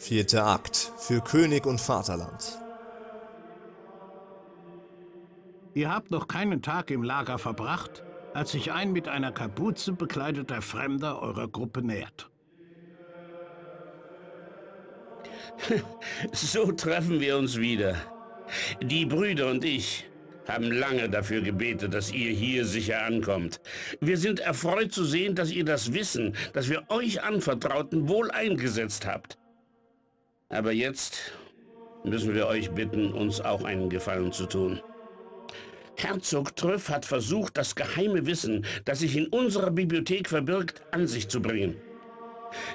Vierter Akt. Für König und Vaterland. Ihr habt noch keinen Tag im Lager verbracht, als sich ein mit einer Kapuze bekleideter Fremder eurer Gruppe nähert. so treffen wir uns wieder. Die Brüder und ich haben lange dafür gebetet, dass ihr hier sicher ankommt. Wir sind erfreut zu sehen, dass ihr das Wissen, das wir euch anvertrauten, wohl eingesetzt habt. Aber jetzt müssen wir euch bitten, uns auch einen Gefallen zu tun. Herzog Trüff hat versucht, das geheime Wissen, das sich in unserer Bibliothek verbirgt, an sich zu bringen.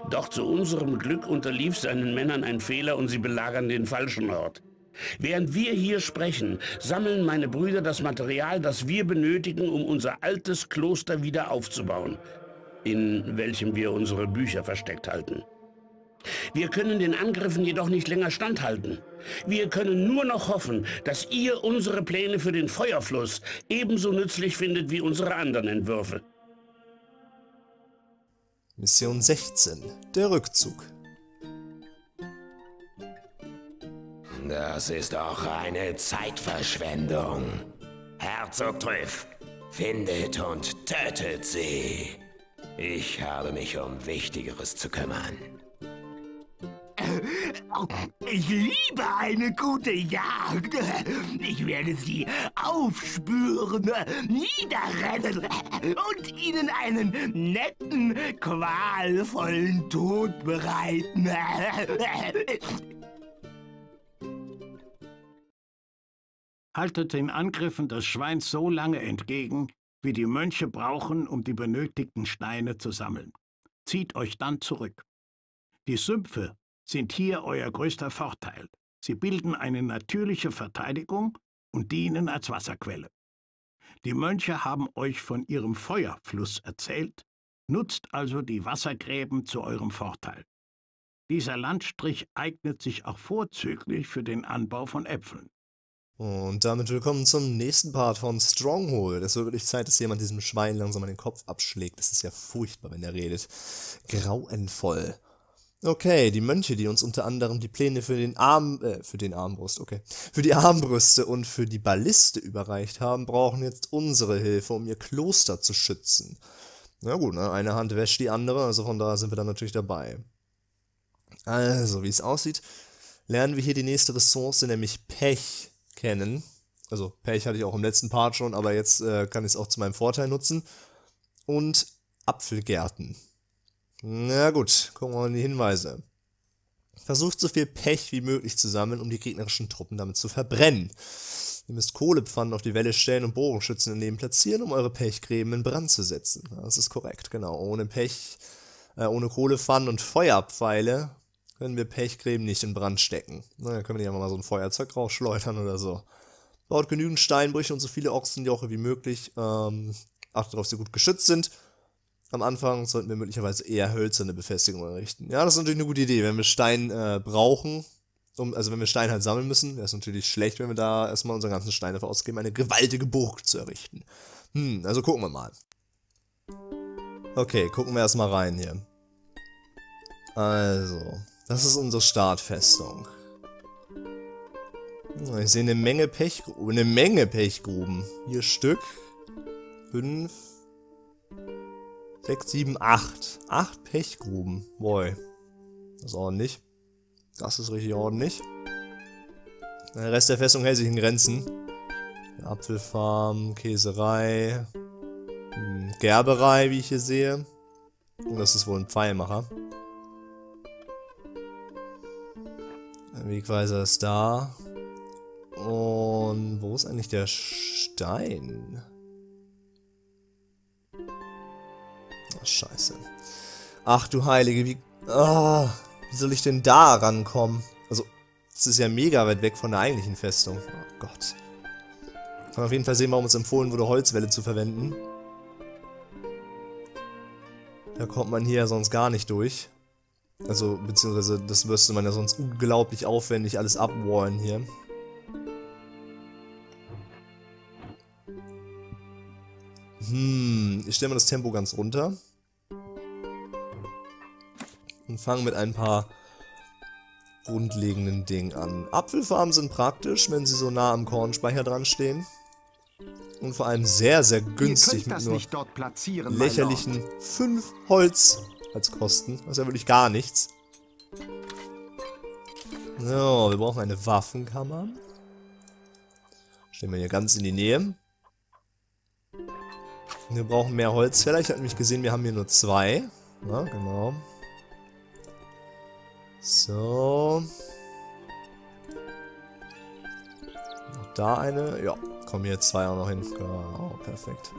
Doch zu unserem Glück unterlief seinen Männern ein Fehler und sie belagern den falschen Ort. Während wir hier sprechen, sammeln meine Brüder das Material, das wir benötigen, um unser altes Kloster wieder aufzubauen, in welchem wir unsere Bücher versteckt halten. Wir können den Angriffen jedoch nicht länger standhalten. Wir können nur noch hoffen, dass ihr unsere Pläne für den Feuerfluss ebenso nützlich findet wie unsere anderen Entwürfe. Mission 16. Der Rückzug. Das ist doch eine Zeitverschwendung. Herzog Triff, findet und tötet sie. Ich habe mich um Wichtigeres zu kümmern. Ich liebe eine gute Jagd. Ich werde sie aufspüren, niederrennen und ihnen einen netten, qualvollen Tod bereiten. Haltet den Angriffen des Schweins so lange entgegen, wie die Mönche brauchen, um die benötigten Steine zu sammeln. Zieht euch dann zurück. Die Sümpfe sind hier euer größter Vorteil. Sie bilden eine natürliche Verteidigung und dienen als Wasserquelle. Die Mönche haben euch von ihrem Feuerfluss erzählt, nutzt also die Wassergräben zu eurem Vorteil. Dieser Landstrich eignet sich auch vorzüglich für den Anbau von Äpfeln. Und damit willkommen zum nächsten Part von Stronghold. Es wird wirklich Zeit, dass jemand diesem Schwein langsam mal den Kopf abschlägt. Das ist ja furchtbar, wenn er redet. Grauenvoll. Okay, die Mönche, die uns unter anderem die Pläne für den Arm, äh, für den Armbrust, okay, für die Armbrüste und für die Balliste überreicht haben, brauchen jetzt unsere Hilfe, um ihr Kloster zu schützen. Na gut, ne? eine Hand wäscht die andere, also von daher sind wir dann natürlich dabei. Also, wie es aussieht, lernen wir hier die nächste Ressource, nämlich Pech, kennen. Also Pech hatte ich auch im letzten Part schon, aber jetzt äh, kann ich es auch zu meinem Vorteil nutzen. Und Apfelgärten. Na gut, gucken wir mal in die Hinweise. Versucht so viel Pech wie möglich zu sammeln, um die gegnerischen Truppen damit zu verbrennen. Ihr müsst Kohlepfannen auf die Welle stellen und Bogenschützen daneben platzieren, um eure Pechgräben in Brand zu setzen. Das ist korrekt, genau. Ohne Pech, äh, ohne Kohlepfannen und Feuerpfeile können wir Pechgräben nicht in Brand stecken. Na, dann können wir nicht einfach mal so ein Feuerzeug rausschleudern oder so. Baut genügend Steinbrüche und so viele Ochsenjoche wie möglich. Ähm, achtet darauf, dass sie gut geschützt sind. Am Anfang sollten wir möglicherweise eher hölzerne Befestigungen errichten. Ja, das ist natürlich eine gute Idee. Wenn wir Stein äh, brauchen, um, also wenn wir Stein halt sammeln müssen, wäre es natürlich schlecht, wenn wir da erstmal unseren ganzen Stein dafür ausgeben, eine gewaltige Burg zu errichten. Hm, also gucken wir mal. Okay, gucken wir erstmal rein hier. Also, das ist unsere Startfestung. Ich sehe eine Menge Pechgruben. Eine Menge Pechgruben. Hier Stück. Fünf. 6, 7, 8. 8 Pechgruben. Boy. Das ist ordentlich. Das ist richtig ordentlich. Der Rest der Festung hält sich in Grenzen. Apfelfarm, Käserei, hm, Gerberei, wie ich hier sehe. Und das ist wohl ein Pfeilmacher. Der Wegweiser ist da. Und wo ist eigentlich der Stein? Scheiße. Ach du Heilige, wie... Oh, wie soll ich denn da rankommen? Also, es ist ja mega weit weg von der eigentlichen Festung. Oh Gott. Kann auf jeden Fall sehen, warum uns empfohlen wurde, Holzwelle zu verwenden. Da kommt man hier sonst gar nicht durch. Also, beziehungsweise, das müsste man ja sonst unglaublich aufwendig alles abwallen hier. Hm, ich stelle mal das Tempo ganz runter und fangen mit ein paar grundlegenden Dingen an. Apfelfarmen sind praktisch, wenn sie so nah am Kornspeicher dran stehen. Und vor allem sehr, sehr günstig mit nur lächerlichen 5 Holz als Kosten. Das ist ja wirklich gar nichts. So, wir brauchen eine Waffenkammer. Stellen wir hier ganz in die Nähe. Wir brauchen mehr Holzfäller. Ich hatte nämlich gesehen, wir haben hier nur zwei. Ja, genau. So. Noch da eine. Ja, kommen hier zwei auch noch hin. Genau, perfekt.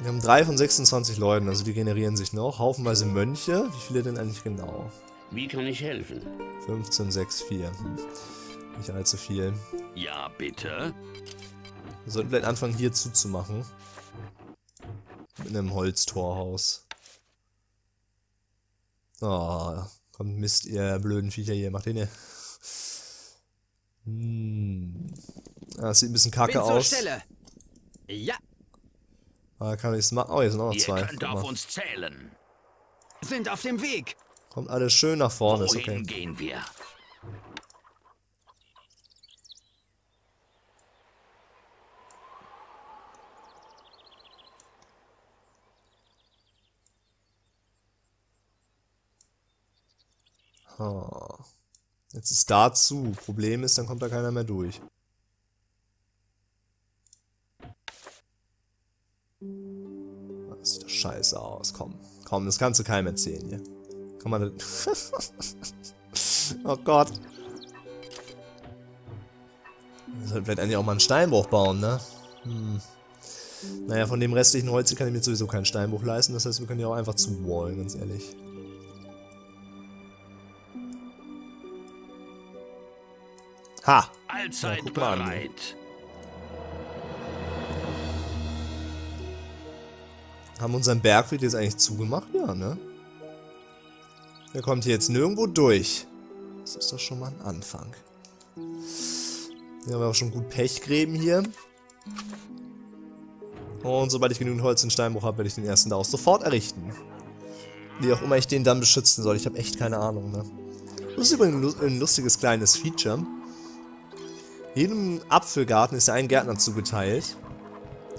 Wir haben drei von 26 Leuten, also die generieren sich noch. Haufenweise Mönche. Wie viele denn eigentlich genau? Wie kann ich helfen? 15, 6, 4. Hm. Nicht allzu viel. Ja, bitte. Wir sollten vielleicht anfangen, hier zuzumachen. Mit einem Holztorhaus. Oh, kommt Mist, ihr blöden Viecher hier. Macht den hier. Hm. Ah, das sieht ein bisschen kacke Bin aus. Stelle. Ja. Ah, kann ich es machen? Oh, hier sind auch noch zwei. Ihr könnt auf uns zählen. Sind auf dem Weg. Kommt alles schön nach vorne, Wohin ist okay. gehen wir? Oh. Jetzt ist da zu. Problem ist, dann kommt da keiner mehr durch. Das sieht doch scheiße aus. Komm. Komm, das kannst du keinem erzählen hier. Komm mal. oh Gott. Wir sollten vielleicht eigentlich auch mal einen Steinbruch bauen, ne? Hm. Naja, von dem restlichen Holz kann ich mir sowieso keinen Steinbruch leisten. Das heißt, wir können ja auch einfach zu wallen, ganz ehrlich. Ha! Allzeit ja, bereit. Haben unseren Bergfried jetzt eigentlich zugemacht? Ja, ne? Der kommt hier jetzt nirgendwo durch. Das ist doch schon mal ein Anfang. Hier haben wir auch schon gut Pechgräben hier. Und sobald ich genügend Holz in Steinbruch habe, werde ich den ersten da auch sofort errichten. Wie auch immer ich den dann beschützen soll. Ich habe echt keine Ahnung, ne? Das ist übrigens ein lustiges kleines Feature. Jedem Apfelgarten ist ja ein Gärtner zugeteilt.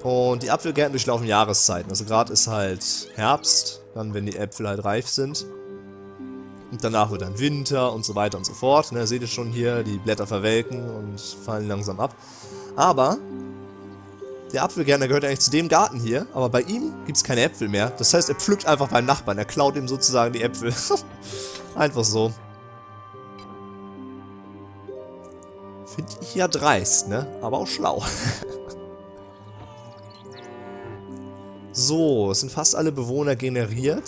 Und die Apfelgärten durchlaufen Jahreszeiten. Also gerade ist halt Herbst, dann wenn die Äpfel halt reif sind. Und danach wird dann Winter und so weiter und so fort. Ne, seht ihr schon hier, die Blätter verwelken und fallen langsam ab. Aber der Apfelgärtner gehört eigentlich zu dem Garten hier, aber bei ihm gibt es keine Äpfel mehr. Das heißt, er pflückt einfach beim Nachbarn. Er klaut ihm sozusagen die Äpfel. einfach so. Finde ich ja dreist, ne? Aber auch schlau. so, es sind fast alle Bewohner generiert.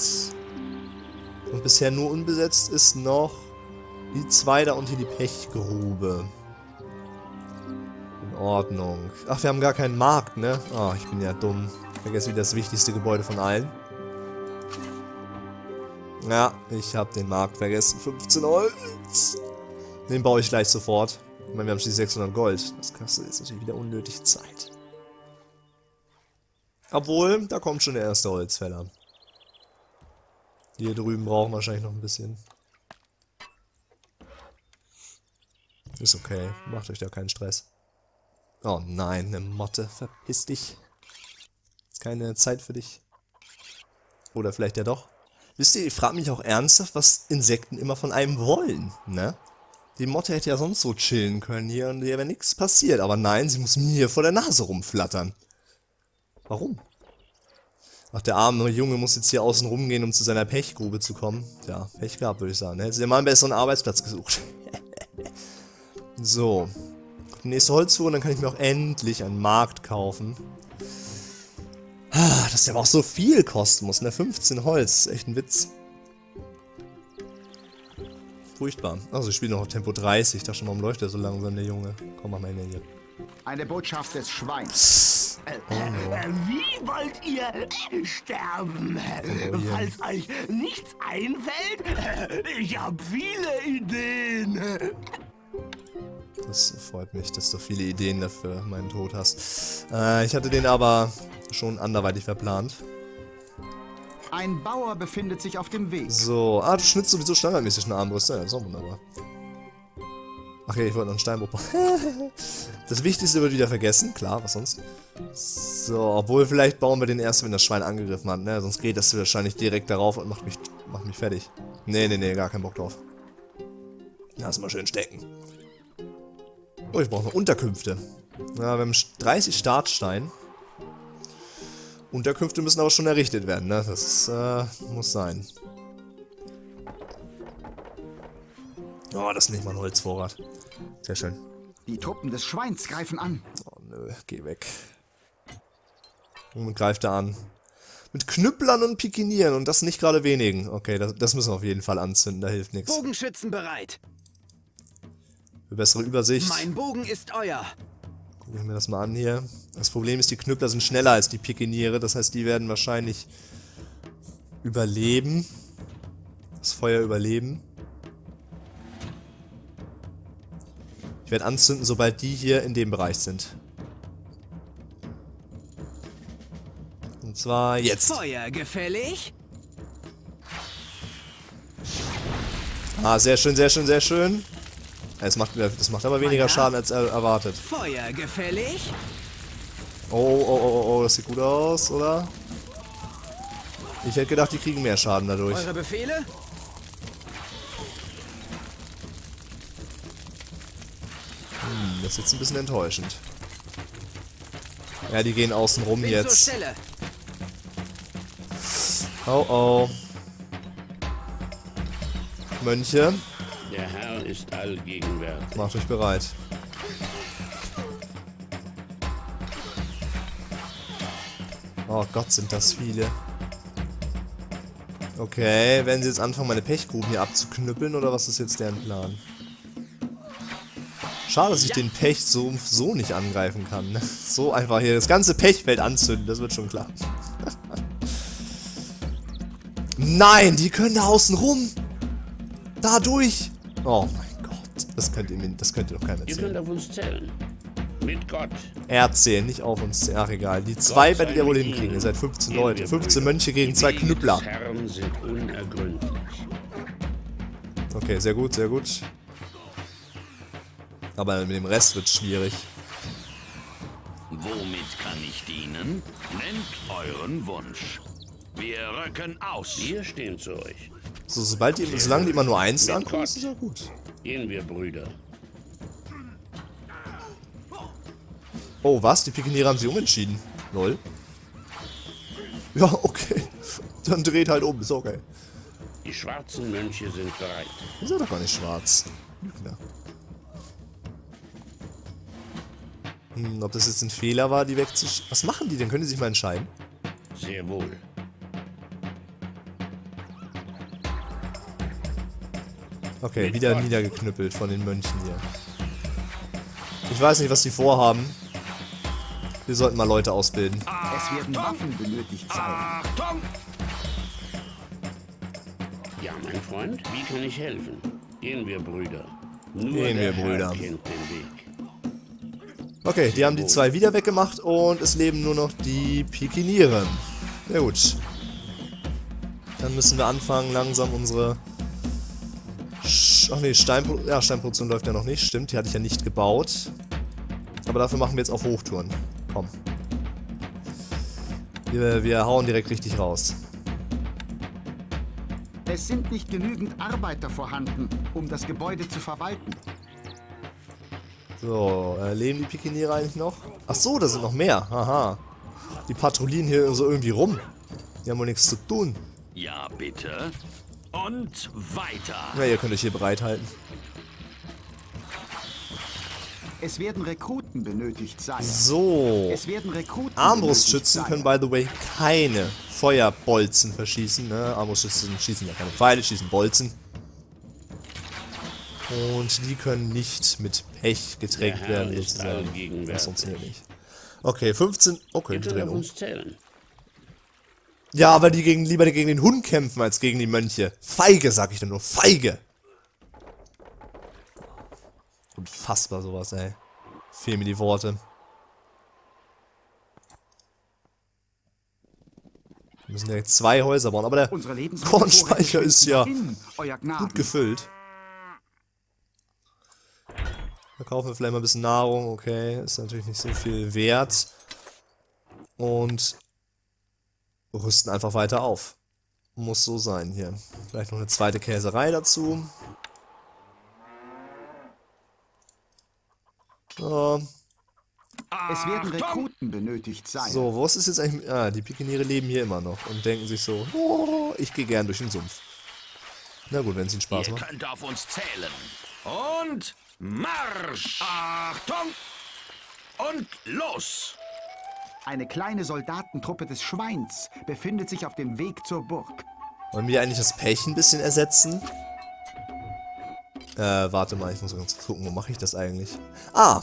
Und bisher nur unbesetzt ist noch die zwei da hier die Pechgrube. In Ordnung. Ach, wir haben gar keinen Markt, ne? Oh, ich bin ja dumm. Ich vergesse wieder das wichtigste Gebäude von allen. Ja, ich habe den Markt vergessen. 15 Holz. Den baue ich gleich sofort. Ich meine, wir haben schließlich 600 Gold. Das kostet jetzt natürlich wieder unnötig Zeit. Obwohl, da kommt schon der erste Holzfäller. Die hier drüben brauchen wahrscheinlich noch ein bisschen. Ist okay. Macht euch da keinen Stress. Oh nein, eine Motte. Verpiss dich. Ist keine Zeit für dich. Oder vielleicht ja doch. Wisst ihr, ich frage mich auch ernsthaft, was Insekten immer von einem wollen, ne? Die Motte hätte ja sonst so chillen können hier und hier wäre nichts passiert. Aber nein, sie muss mir vor der Nase rumflattern. Warum? Ach, der arme Junge muss jetzt hier außen rumgehen, um zu seiner Pechgrube zu kommen. Tja, Pech gehabt, würde ich sagen. Hätte sie mal einen besseren Arbeitsplatz gesucht. so. Die nächste Holzfuhr und dann kann ich mir auch endlich einen Markt kaufen. Ah, dass der aber auch so viel kosten muss, ne? 15 Holz, echt ein Witz. Furchtbar. Also ich spiele noch auf Tempo 30. Ich dachte schon, warum läuft der so langsam, der Junge? Komm, mach mal hin hier. Eine Botschaft des Schweins. Oh no. Äh, wie wollt ihr äh, sterben? Oh, Falls euch nichts einfällt, ich habe viele Ideen. Das freut mich, dass du viele Ideen dafür meinen Tod hast. Äh, ich hatte den aber schon anderweitig verplant. Ein Bauer befindet sich auf dem Weg. So, ah, du schnitzt sowieso standardmäßig eine Armbrust. Ja, das ist auch wunderbar. Ach ja, ich wollte noch einen Steinbruch bauen. das Wichtigste wird wieder vergessen. Klar, was sonst? So, obwohl vielleicht bauen wir den erst, wenn das Schwein angegriffen hat, ne? Sonst geht das wahrscheinlich direkt darauf und macht mich, macht mich fertig. Nee, nee, nee, gar keinen Bock drauf. Lass mal schön stecken. Oh, ich brauche noch Unterkünfte. Ja, wir haben 30 Startstein. Unterkünfte müssen aber schon errichtet werden, ne? Das äh, muss sein. Oh, das ist nicht mal ein Holzvorrat. Sehr schön. Die Truppen des Schweins greifen an. Oh nö, geh weg. Und greift er an. Mit Knüpplern und Pikinieren und das nicht gerade wenigen. Okay, das, das müssen wir auf jeden Fall anzünden, da hilft nichts. Bogenschützen bereit. Für bessere Übersicht. Mein Bogen ist euer. Gucke ich mir das mal an hier. Das Problem ist, die Knüppler sind schneller als die Pikiniere. Das heißt, die werden wahrscheinlich überleben. Das Feuer überleben. Ich werde anzünden, sobald die hier in dem Bereich sind. Und zwar jetzt. Feuer gefällig? Ah, sehr schön, sehr schön, sehr schön. Es macht, das macht aber weniger Schaden als er erwartet. Feuer gefällig? Oh, oh, oh, oh, oh, das sieht gut aus, oder? Ich hätte gedacht, die kriegen mehr Schaden dadurch. Eure Befehle? Hm, das ist jetzt ein bisschen enttäuschend. Ja, die gehen außen rum Bin jetzt. Oh, oh. Mönche, Der Herr ist allgegenwärtig. macht euch bereit. Oh Gott, sind das viele. Okay, werden sie jetzt anfangen, meine Pechgruben hier abzuknüppeln, oder was ist jetzt deren Plan? Schade, dass ich den Pech so, so nicht angreifen kann. ne? So einfach hier das ganze Pechfeld anzünden, das wird schon klar. Nein, die können da außen rum. Dadurch. Oh mein Gott. Das könnt ihr, mir, das könnt ihr doch keinem Ihr erzählen. könnt auf uns zählen. Mit Gott. Erzählen, nicht auf uns zählen. Ach egal. Die zwei werdet ihr wohl hinkriegen. Ihr seid 15 Leute. 15 Mönche gegen zwei Knüppler. sind unergründlich. Okay, sehr gut, sehr gut. Aber mit dem Rest wird schwierig. Womit kann ich dienen? Nennt euren Wunsch. Wir rücken aus. Wir stehen zu euch. So, sobald die, solange die immer nur eins ankommen, ist das ja gut. Gehen wir, Brüder. Oh, was? Die Pikiniere haben sich umentschieden. Lol. Ja, okay. Dann dreht halt um, ist okay. Die schwarzen Mönche sind bereit. Die sind doch gar nicht schwarz. Lügner. Hm, ob das jetzt ein Fehler war, die wegzusch... Was machen die denn? Können die sich mal entscheiden? Sehr wohl. Okay, wieder niedergeknüppelt von den Mönchen hier. Ich weiß nicht, was die vorhaben. Wir sollten mal Leute ausbilden. Es werden Waffen benötigt sein. Achtung! Ja, mein Freund, wie kann ich helfen? Gehen wir, Brüder. Nur Gehen wir, Brüder. Okay, die haben die zwei wieder weggemacht und es leben nur noch die Pikiniere. Ja gut. Dann müssen wir anfangen, langsam unsere... Ach nee, Steinpro ja, Steinproduktion läuft ja noch nicht. Stimmt, die hatte ich ja nicht gebaut. Aber dafür machen wir jetzt auf Hochtouren. Komm. Wir, wir hauen direkt richtig raus. Es sind nicht genügend Arbeiter vorhanden, um das Gebäude zu verwalten. So, äh, leben die Pikiniere eigentlich noch? Ach so, da sind noch mehr. Aha. Die patrouillieren hier so irgendwie rum. Die haben wohl nichts zu tun. Ja, bitte. Und weiter. Ja, ihr könnt euch hier bereithalten. Es werden Rekruten benötigt sein. So. Es werden Rekruten Armbrustschützen können, by the way, keine Feuerbolzen verschießen. Ne? Armbrustschützen schießen ja keine Pfeile, schießen Bolzen. Und die können nicht mit Pech getränkt werden, sozusagen. Das funktioniert nicht. Okay, 15. Okay, könnt drehen um. Ja, aber die gegen, lieber gegen den Hund kämpfen als gegen die Mönche. Feige, sag ich dann nur. Feige. Unfassbar sowas, ey. Fehlen mir die Worte. Wir müssen direkt zwei Häuser bauen, aber der Kornspeicher ist ja gut gefüllt. Da kaufen wir vielleicht mal ein bisschen Nahrung, okay. Ist natürlich nicht so viel wert. Und rüsten einfach weiter auf. Muss so sein hier. Vielleicht noch eine zweite Käserei dazu. Ja, Es werden Rekruten benötigt sein. so, was ist jetzt eigentlich... Ah, die Pikiniere leben hier immer noch und denken sich so, oh, ich gehe gern durch den Sumpf. Na gut, wenn es ihnen Spaß Ihr macht. könnt auf uns zählen. Und Marsch! Achtung! Und los! Eine kleine Soldatentruppe des Schweins befindet sich auf dem Weg zur Burg. Wollen wir eigentlich das Pech ein bisschen ersetzen? Äh, warte mal, ich muss ganz kurz gucken, wo mache ich das eigentlich? Ah!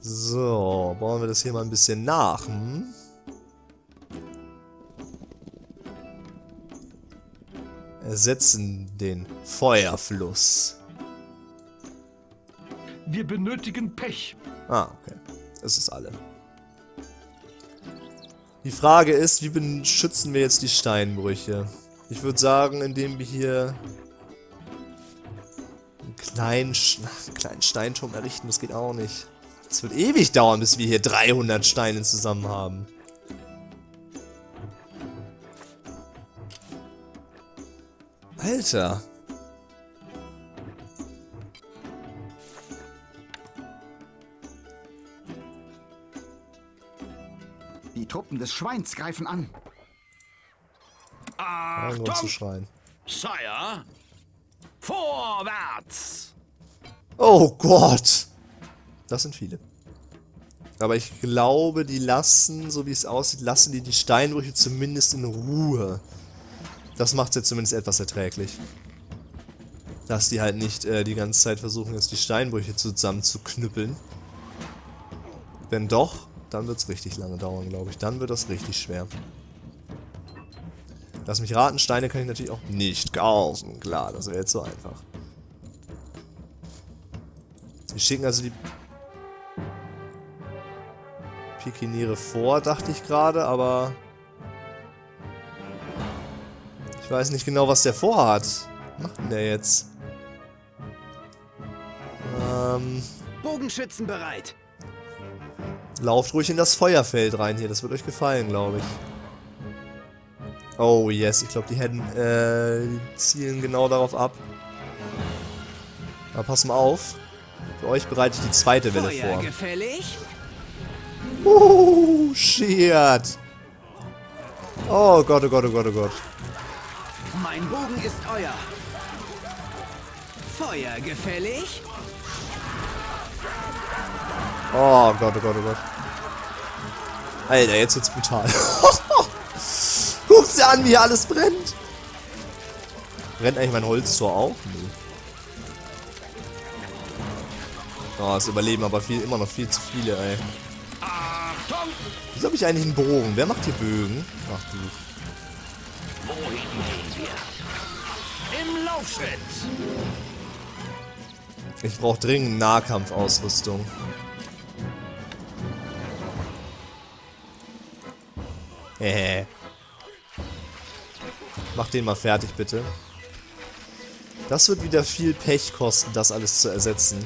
So, bauen wir das hier mal ein bisschen nach, hm? Ersetzen den Feuerfluss. Wir benötigen Pech. Ah, okay. Das ist alle. Die Frage ist, wie beschützen wir jetzt die Steinbrüche? Ich würde sagen, indem wir hier einen kleinen, einen kleinen Steinturm errichten, das geht auch nicht. Das wird ewig dauern, bis wir hier 300 Steine zusammen haben. Alter. Die Truppen des Schweins greifen an. Grund zu Achtung! schreien. Sire! Vorwärts! Oh Gott! Das sind viele. Aber ich glaube, die lassen, so wie es aussieht, lassen die die Steinbrüche zumindest in Ruhe. Das macht es jetzt zumindest etwas erträglich. Dass die halt nicht äh, die ganze Zeit versuchen, jetzt die Steinbrüche zusammenzuknüppeln. Wenn doch, dann wird es richtig lange dauern, glaube ich. Dann wird das richtig schwer. Lass mich raten, Steine kann ich natürlich auch nicht kaufen. Klar, das wäre jetzt so einfach. Wir schicken also die Pikiniere vor, dachte ich gerade, aber ich weiß nicht genau, was der vorhat. Was macht denn der jetzt? Ähm, Bogenschützen bereit. Lauft ruhig in das Feuerfeld rein hier, das wird euch gefallen, glaube ich. Oh yes, ich glaube, die hätten, äh, die zielen genau darauf ab. Aber pass mal auf. Für euch bereite ich die zweite Welle vor. Oh, shit. Oh Gott, oh Gott, oh Gott, oh Gott. Mein Bogen ist euer. Feuer gefällig. Oh Gott, oh Gott, oh Gott. Alter, jetzt wird's brutal. Guck's dir an, wie hier alles brennt. Brennt eigentlich mein Holztor auch? Nee. Oh, es überleben aber viel, immer noch viel zu viele, ey. Wieso habe ich eigentlich einen Bogen? Wer macht hier Bögen? Ach du. Wohin gehen wir? Im Laufschritt! Ich brauche dringend Nahkampfausrüstung. Mach den mal fertig, bitte. Das wird wieder viel Pech kosten, das alles zu ersetzen.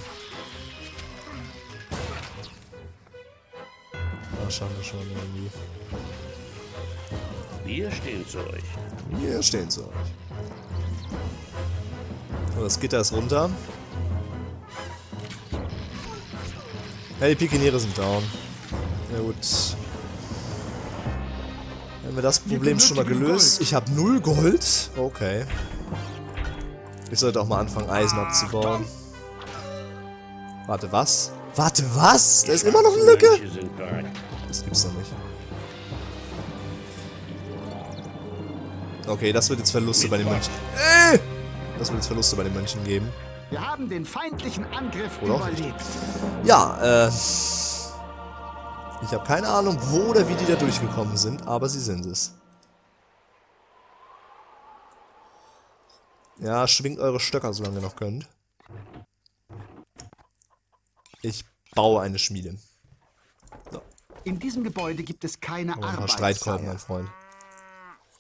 Ah, schauen wir schon irgendwie. Wir stehen zu euch. Wir stehen zu euch. So, das Gitter ist runter. Ja, die Pikiniere sind down. Ja gut. Haben wir das Problem schon mal gelöst? Ich habe null Gold. Okay. Ich sollte auch mal anfangen, Eisen abzubauen. Warte, was? Warte, was? Da ist immer noch eine Lücke? Das gibt's doch nicht. Okay, das wird jetzt Verluste bei den Mönchen. Äh! Das wird jetzt Verluste bei den Mönchen geben. Wir haben den feindlichen Angriff Oder überlebt. Ja, äh. Ich habe keine Ahnung, wo oder wie die da durchgekommen sind, aber sie sind es. Ja, schwingt eure Stöcker, solange ihr noch könnt. Ich baue eine Schmiede. So. In diesem Gebäude gibt es keine Arbeit. Streitkolben, mein Freund.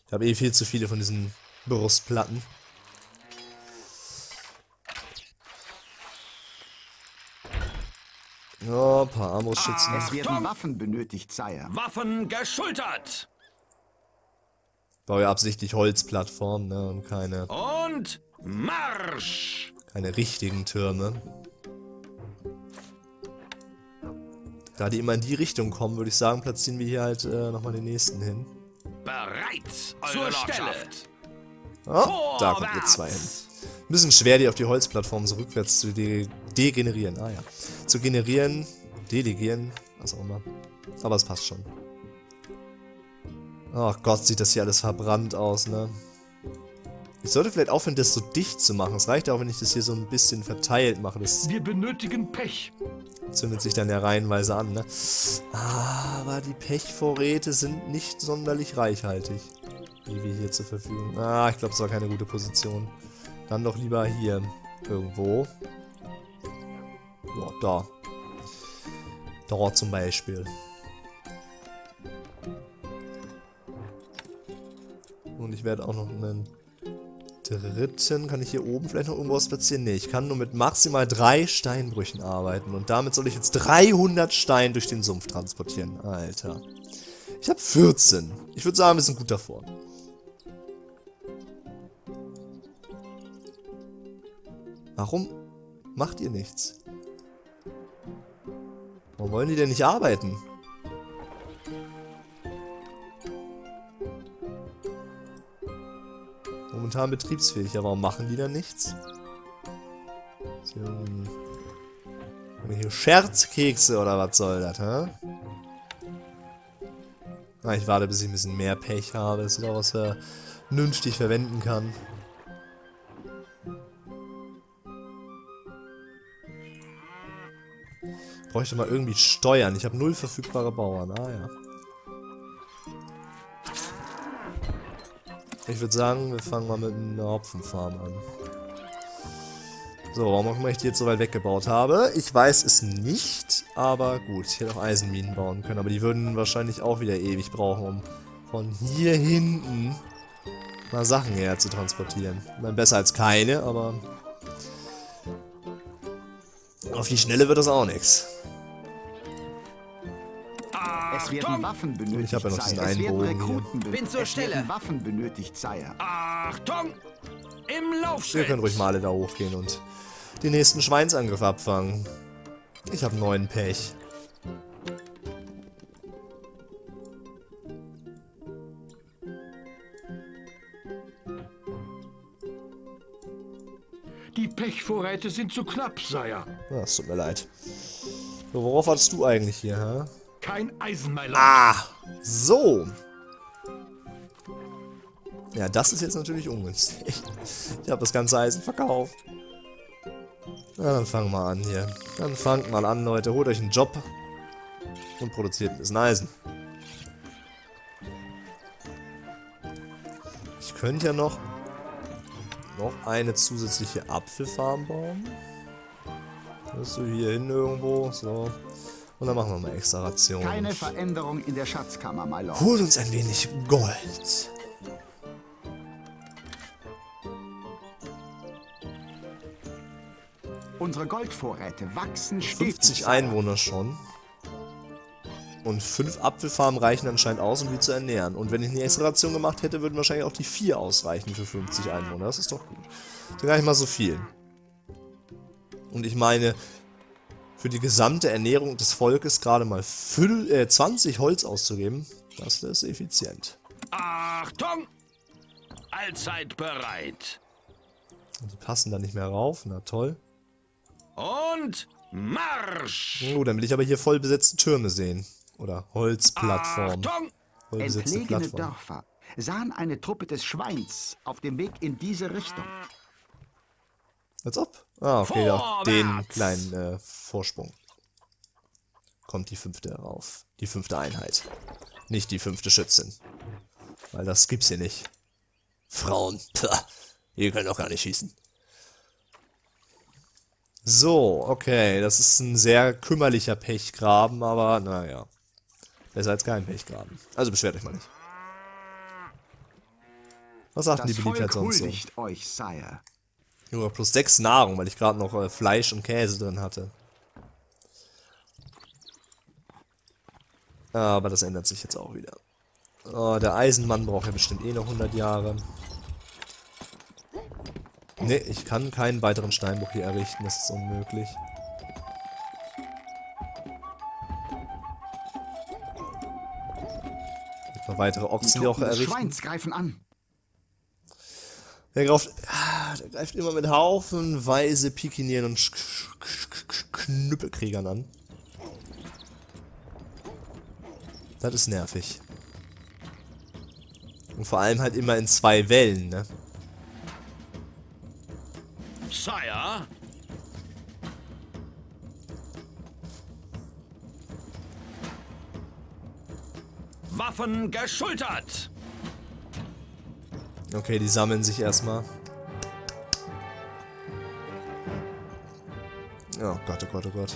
Ich habe eh viel zu viele von diesen Brustplatten. Ja, ein paar Armbrustschützen. Es werden Waffen benötigt, Sire. Waffen geschultert. baue ja absichtlich Holzplattformen, ne, und keine, Und Marsch! keine richtigen Türme. Da die immer in die Richtung kommen, würde ich sagen, platzieren wir hier halt äh, nochmal den nächsten hin. Bereit Eure zur. Stelle. Oh, da kommt jetzt zwei hin. Bisschen schwer, die auf die Holzplattform so rückwärts zu de degenerieren. Ah ja. Zu generieren, delegieren, was auch immer. Aber es passt schon. Ach Gott, sieht das hier alles verbrannt aus, ne? Ich sollte vielleicht aufhören, das so dicht zu machen. Es reicht ja auch, wenn ich das hier so ein bisschen verteilt mache. Das Wir benötigen Pech. zündet sich dann ja reihenweise an, ne? Aber die Pechvorräte sind nicht sonderlich reichhaltig, die wir hier zur Verfügung Ah, ich glaube, es war keine gute Position. Dann doch lieber hier irgendwo. Ja, da. Da zum Beispiel. Und ich werde auch noch einen dritten. Kann ich hier oben vielleicht noch irgendwas platzieren? Ne, ich kann nur mit maximal drei Steinbrüchen arbeiten. Und damit soll ich jetzt 300 Stein durch den Sumpf transportieren. Alter. Ich habe 14. Ich würde sagen, wir sind gut davor. Warum macht ihr nichts? Warum wollen die denn nicht arbeiten? Momentan betriebsfähig, ja, warum machen die dann nichts? Haben wir hier Scherzkekse oder was soll das, hä? Ah, ich warte, bis ich ein bisschen mehr Pech habe, dass ich auch was vernünftig verwenden kann. Bräuchte mal irgendwie Steuern. Ich habe null verfügbare Bauern. Ah ja. Ich würde sagen, wir fangen mal mit einer Hopfenfarm an. So, warum auch immer ich die jetzt so weit weggebaut habe. Ich weiß es nicht, aber gut. Ich hätte auch Eisenminen bauen können, aber die würden wahrscheinlich auch wieder ewig brauchen, um von hier hinten mal Sachen her zu transportieren. Ich meine, besser als keine, aber auf die Schnelle wird das auch nichts. Es werden Waffen benötigt, Ich hab ja noch diesen Sire. Es einen werden. Rekruten benötigt. Bin zur es Stelle. werden Waffen benötigt, Sire. Achtung! Im Wir Laufschritt. können ruhig mal alle da hochgehen und den nächsten Schweinsangriff abfangen. Ich habe neuen Pech. Die Pechvorräte sind zu knapp, Sire. Ah, es tut mir leid. So, worauf wartest du eigentlich hier, hä? Kein Eisenmeiler. Ah, so. Ja, das ist jetzt natürlich ungünstig. Ich habe das ganze Eisen verkauft. Na, dann fangen wir an hier. Dann fangt mal an, Leute. Holt euch einen Job und produziert ein bisschen Eisen. Ich könnte ja noch noch eine zusätzliche Apfelfarm bauen. Das so hier hin irgendwo. So. Und dann machen wir mal extra Rationen. Keine Veränderung in der Schatzkammer, my Lord. Holt uns ein wenig Gold. Unsere Goldvorräte wachsen stetig. 50 Sire. Einwohner schon. Und 5 Apfelfarmen reichen anscheinend aus, um die zu ernähren. Und wenn ich eine extra Ration gemacht hätte, würden wahrscheinlich auch die 4 ausreichen für 50 Einwohner. Das ist doch gut. Ist gar nicht mal so viel. Und ich meine, für die gesamte Ernährung des Volkes gerade mal fünf- äh, 20 Holz auszugeben, das ist effizient. Achtung! Allzeit bereit. Die passen da nicht mehr rauf, na toll. Und Marsch! Oh, dann will ich aber hier voll besetzte Türme sehen. Oder Holzplattformen. Achtung! Voll besetzte Entlegene Plattformen. Dörfer sahen eine Truppe des Schweins auf dem Weg in diese Richtung. Als ob. Ah, okay, auf den kleinen äh, Vorsprung. Kommt die fünfte rauf. Die fünfte Einheit. Nicht die fünfte Schützin. Weil das gibt's hier nicht. Frauen. Pah, ihr könnt doch gar nicht schießen. So, okay. Das ist ein sehr kümmerlicher Pechgraben, aber naja. Besser als kein Pechgraben. Also beschwert euch mal nicht. Was sagt denn Das die Beliebtheit Volk sonst so? euch, Sire. Nur plus 6 Nahrung, weil ich gerade noch äh, Fleisch und Käse drin hatte. Aber das ändert sich jetzt auch wieder. Oh, der Eisenmann braucht ja bestimmt eh noch 100 Jahre. Ne, ich kann keinen weiteren Steinbruch hier errichten, das ist unmöglich. Noch weitere Ochsenjoche errichten. Schweins greifen an. Der der greift immer mit haufenweise Pikinieren und Sch- Sch- Sch- Knüppelkriegern an. Das ist nervig. Und vor allem halt immer in zwei Wellen, ne? Sire, Waffen geschultert! Okay, die sammeln sich erstmal. Gott, oh Gott, oh Gott.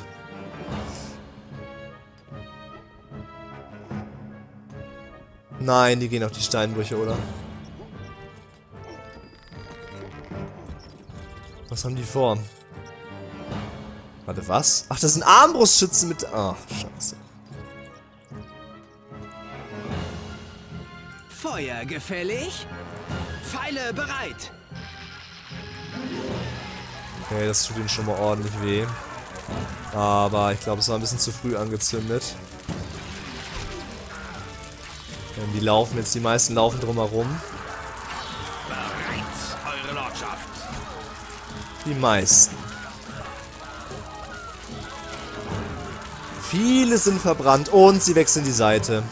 Nein, die gehen auf die Steinbrüche, oder? Was haben die vor? Warte, was? Ach, das sind Armbrustschützen mit... Ach, scheiße. Feuer gefällig? Pfeile bereit. Okay, das tut ihnen schon mal ordentlich weh. Aber ich glaube, es war ein bisschen zu früh angezündet. Die laufen jetzt, die meisten laufen drumherum. Die meisten. Viele sind verbrannt und sie wechseln die Seite.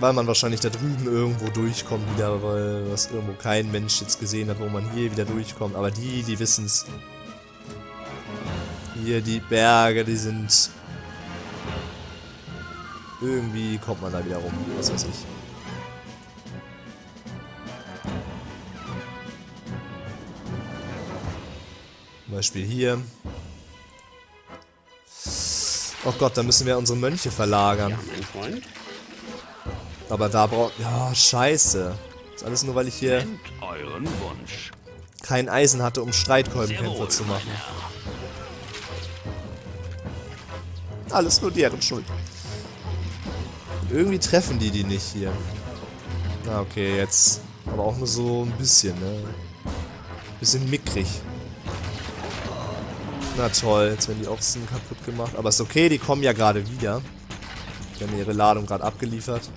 Weil man wahrscheinlich da drüben irgendwo durchkommt wieder, weil das irgendwo kein Mensch jetzt gesehen hat, wo man hier wieder durchkommt. Aber die, die wissen's. Hier die Berge, die sind... Irgendwie kommt man da wieder rum, was weiß ich. Zum Beispiel hier. Oh Gott, da müssen wir unsere Mönche verlagern. Ja, mein Freund. Aber da braucht... Ja, scheiße. Das ist alles nur, weil ich hier kein Eisen hatte, um Streitkolbenkämpfer Jawohl, zu machen. Alles nur deren Schuld. Irgendwie treffen die die nicht hier. Na, okay, jetzt. Aber auch nur so ein bisschen, ne? Bisschen mickrig. Na toll, jetzt werden die Ochsen kaputt gemacht. Aber ist okay, die kommen ja gerade wieder. Die haben ihre Ladung gerade abgeliefert.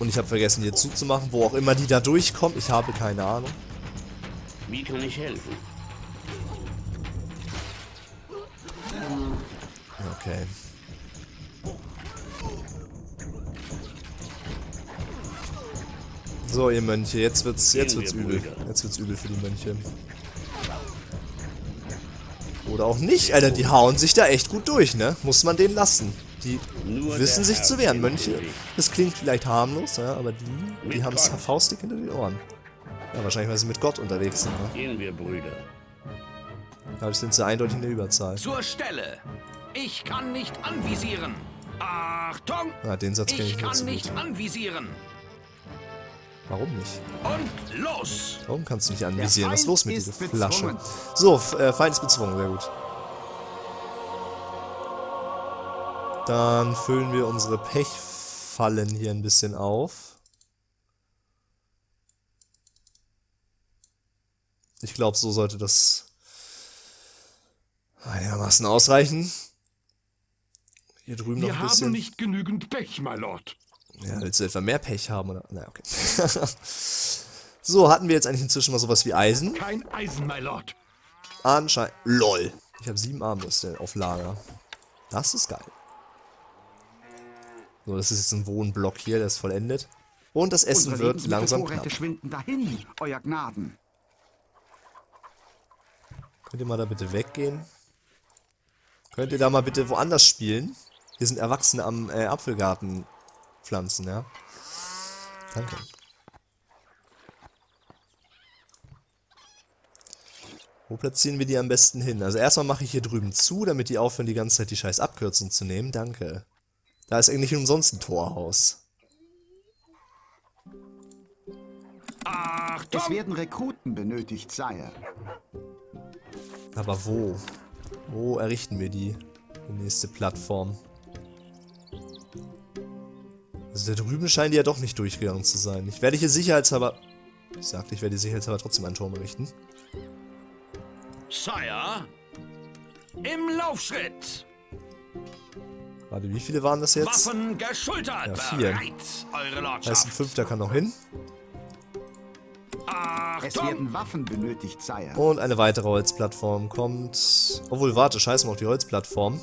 Und ich habe vergessen, hier zuzumachen, wo auch immer die da durchkommen. Ich habe keine Ahnung. Wie kann ich helfen? Okay. So, ihr Mönche, jetzt wird's, jetzt wird's wir, übel. Jetzt wird's übel für die Mönche. Oder auch nicht, Alter, die hauen sich da echt gut durch, ne? Muss man denen lassen. Die wissen sich zu wehren. Mönche, das klingt vielleicht harmlos, ja, aber die, die haben's Gott. faustdick hinter den Ohren. Ja, wahrscheinlich, weil sie mit Gott unterwegs sind, ne? Gehen wir, Brüder. Dadurch sind sie eindeutig in der Überzahl. Zur Stelle! Ich kann nicht anvisieren! Achtung! Ja, den Satz kenne ich kann zu nicht gut. anvisieren! Warum nicht? Und los! Warum kannst du nicht anvisieren? Was ist los mit dieser Flasche? So, äh, Feind ist bezwungen, sehr gut. Dann füllen wir unsere Pechfallen hier ein bisschen auf. Ich glaube, so sollte das einigermaßen ausreichen. Hier drüben noch Wir ein haben bisschen. nicht genügend Pech, my Lord. Ja, willst du etwa mehr Pech haben? Oder? Na, okay. so, hatten wir jetzt eigentlich inzwischen mal sowas wie Eisen? Kein Eisen, my Lord. Anscheinend. LOL. Ich habe sieben Armbrüste auf Lager. Das ist geil. So, das ist jetzt ein Wohnblock hier, der ist vollendet. Und das Essen Unsere wird langsam knapp. schwinden dahin, euer Gnaden. Könnt ihr mal da bitte weggehen? Könnt ihr da mal bitte woanders spielen? Hier sind Erwachsene am äh, Apfelgarten pflanzen, ja? Danke. Wo platzieren wir die am besten hin? Also erstmal mache ich hier drüben zu, damit die aufhören, die ganze Zeit die scheiß Abkürzung zu nehmen. Danke. Da ist eigentlich umsonst ein Torhaus. Es werden Rekruten benötigt, Sire. Aber wo? Wo errichten wir die? Die nächste Plattform. Also da drüben scheinen die ja doch nicht durchgegangen zu sein. Ich werde hier sicherheitshalber... Ich sagte, ich werde hier sicherheitshalber trotzdem einen Turm errichten. Sire, im Laufschritt. Warte, wie viele waren das jetzt? Waffen geschultert. Ja, vier. Bereit, eure Heißt, ein fünfter kann noch hin. Es Achtung! werden Waffen benötigt, Sire. Und eine weitere Holzplattform kommt... Obwohl, warte, scheiß mal auf die Holzplattform.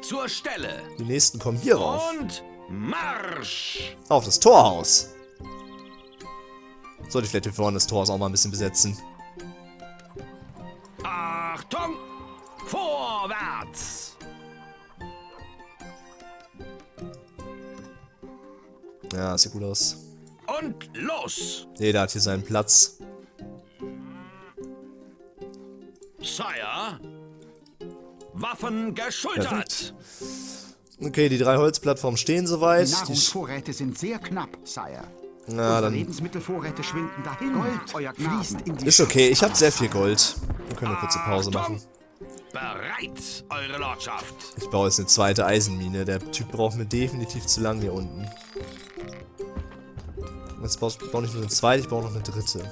Zur Stelle. Die nächsten kommen hier rauf. Und Marsch! Auf das Torhaus. Sollte ich vielleicht hier vorne das Torhaus auch mal ein bisschen besetzen. Achtung! Vorwärts! Ja, sieht gut aus. Und los! Jeder hat hier seinen Platz. Sire, Waffen geschultert. Perfekt. Okay, die drei Holzplattformen stehen soweit. Die Nahrungsvorräte sind sehr knapp, Sire. Na, dann Lebensmittelvorräte schwinden dahin. Gold, euer fließt in die ist okay. Ich habe sehr viel Gold. Wir können eine kurze Pause machen. Bereit, eure Lordschaft. Ich baue jetzt eine zweite Eisenmine. Der Typ braucht mir definitiv zu lang hier unten. Jetzt baue ich baue nicht nur eine zweite, ich baue noch eine dritte.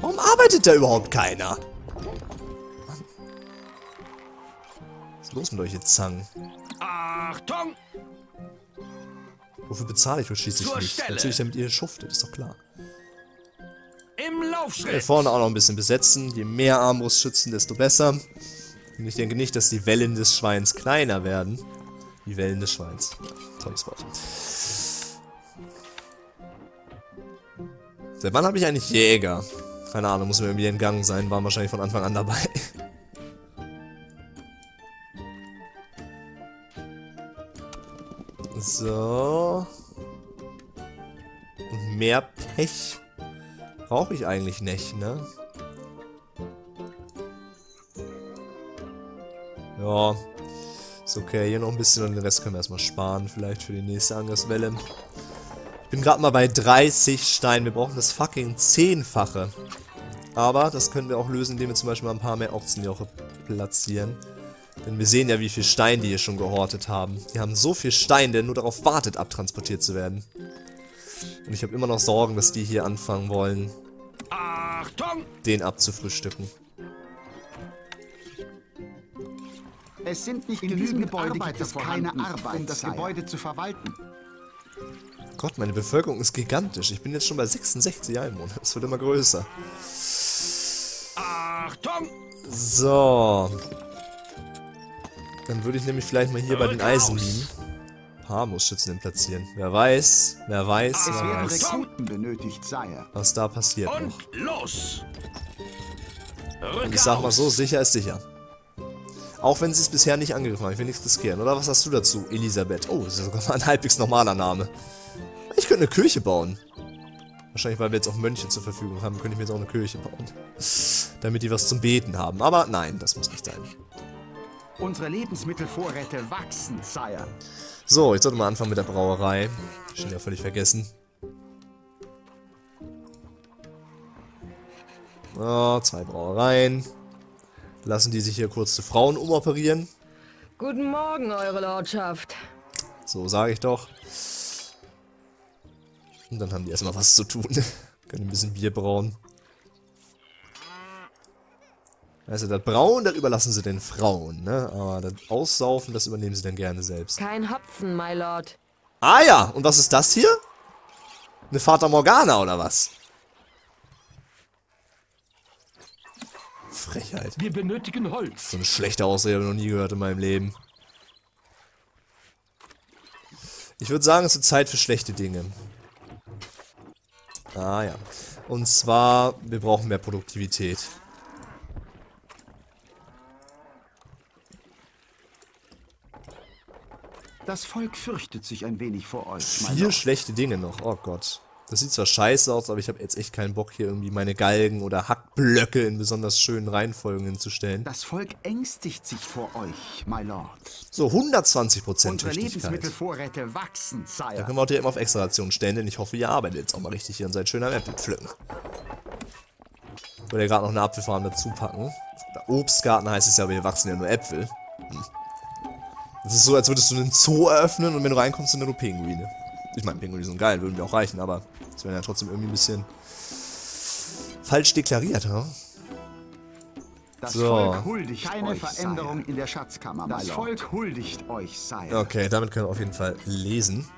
Warum arbeitet da überhaupt keiner? Mann. Was ist los mit euch jetzt, Zangen? Achtung! Wofür bezahle ich euch schließlich Zur nicht? Stelle. Natürlich, damit ihr schuftet, ist doch klar. Im Hier Laufschritt. vorne auch noch ein bisschen besetzen. Je mehr Armbrustschützen, desto besser. Und ich denke nicht, dass die Wellen des Schweins kleiner werden. Die Wellen des Schweins. Tolles Wort. Seit wann habe ich eigentlich Jäger? Keine Ahnung, muss mir irgendwie entgangen sein. Waren wahrscheinlich von Anfang an dabei. So. Und mehr Pech brauche ich eigentlich nicht, ne? Ja. Ist okay. Hier noch ein bisschen und den Rest können wir erstmal sparen. Vielleicht für die nächste Angriffswelle. Ich bin gerade mal bei 30 Steinen. Wir brauchen das fucking Zehnfache. Aber das können wir auch lösen, indem wir zum Beispiel mal ein paar mehr Ochsenjoche platzieren. Denn wir sehen ja, wie viel Stein die hier schon gehortet haben. Die haben so viel Stein, der nur darauf wartet, abtransportiert zu werden. Und ich habe immer noch Sorgen, dass die hier anfangen wollen, Achtung! den abzufrühstücken. Es sind nicht In genügend diesem Gebäude gibt es keine Arbeit, um das. Gebäude zu verwalten. Gott, meine Bevölkerung ist gigantisch. Ich bin jetzt schon bei 66 Einwohnern. Es wird immer größer. Achtung! So. Dann würde ich nämlich vielleicht mal hier bei den. Eisenminen Harmusschützen hin platzieren. Wer weiß, wer weiß, wer weiß, benötigt, was da passiert noch. Und los! Und ich sag mal so, sicher ist sicher. Auch wenn sie es bisher nicht angegriffen haben. Ich will nichts riskieren. Oder was hast du dazu, Elisabeth? Oh, das ist sogar mal ein halbwegs normaler Name. Ich könnte eine Kirche bauen. Wahrscheinlich, weil wir jetzt auch Mönche zur Verfügung haben, könnte ich mir jetzt auch eine Kirche bauen. Damit die was zum Beten haben. Aber nein, das muss nicht sein. Unsere Lebensmittelvorräte wachsen, Sire. So, ich sollte mal anfangen mit der Brauerei. Schon ja völlig vergessen. Oh, zwei Brauereien. Lassen die sich hier kurz zu Frauen umoperieren. Guten Morgen, Eure Lordschaft. So sage ich doch. Und dann haben die erstmal was zu tun. Können ein bisschen Bier brauen. Also das Brauen, das überlassen sie den Frauen, ne? Aber das Aussaufen, das übernehmen sie dann gerne selbst. Kein Hopfen, my Lord. Ah ja, und was ist das hier? Eine Fata Morgana oder was? Frechheit. Wir benötigen Holz. So eine schlechte Ausrede habe ich noch nie gehört in meinem Leben. Ich würde sagen, es ist Zeit für schlechte Dinge. Ah ja. Und zwar, wir brauchen mehr Produktivität. Das Volk fürchtet sich ein wenig vor euch, mein Vier schlechte Dinge noch. Oh Gott. Das sieht zwar scheiße aus, aber ich habe jetzt echt keinen Bock, hier irgendwie meine Galgen oder Hackblöcke in besonders schönen Reihenfolgen hinzustellen. Das Volk ängstigt sich vor euch, my lord. So, 120% Unsere Tüchtigkeit. Lebensmittelvorräte wachsen, Da Sire. können wir auch direkt mal auf extra Rationen stellen, denn ich hoffe, ihr arbeitet jetzt auch mal richtig hier und seid schön am Äpfel pflücken. Ich wollte ja gerade noch eine Apfelfarm dazu packen. Obstgarten heißt es ja, aber hier wachsen ja nur Äpfel. Hm. Das ist so, als würdest du einen Zoo eröffnen und wenn du reinkommst, sind da nur Pinguine. Ich meine, Pinguine sind geil, würden mir auch reichen, aber das wäre ja trotzdem irgendwie ein bisschen falsch deklariert, ha? Das So. Volk huldigt Keine euch, Veränderung in der Schatzkammer, Das lord. Volk huldigt euch, Sire. Okay, damit können wir auf jeden Fall lesen.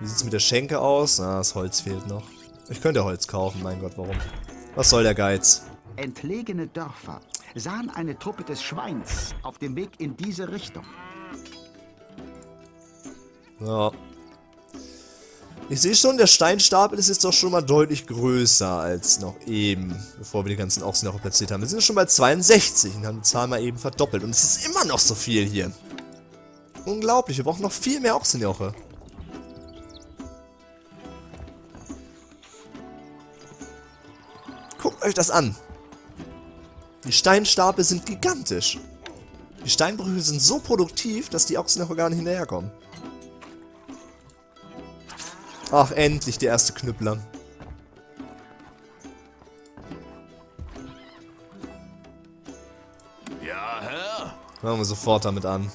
Wie sieht's mit der Schenke aus? Ah, das Holz fehlt noch. Ich könnte Holz kaufen, mein Gott, warum? Was soll der Geiz? Entlegene Dörfer sahen eine Truppe des Schweins auf dem Weg in diese Richtung. Ja. Ich sehe schon, der Steinstapel ist jetzt doch schon mal deutlich größer als noch eben, bevor wir die ganzen Ochsen noch platziert haben. Wir sind schon bei 62 und haben die Zahl mal eben verdoppelt. Und es ist immer noch so viel hier. Unglaublich, wir brauchen noch viel mehr Ochsenjoche. Guckt euch das an. Die Steinstapel sind gigantisch. Die Steinbrüche sind so produktiv, dass die Ochsenjoche gar nicht hinterherkommen. Ach, endlich der erste Knüppler. Ja, Herr? Fangen wir sofort damit an.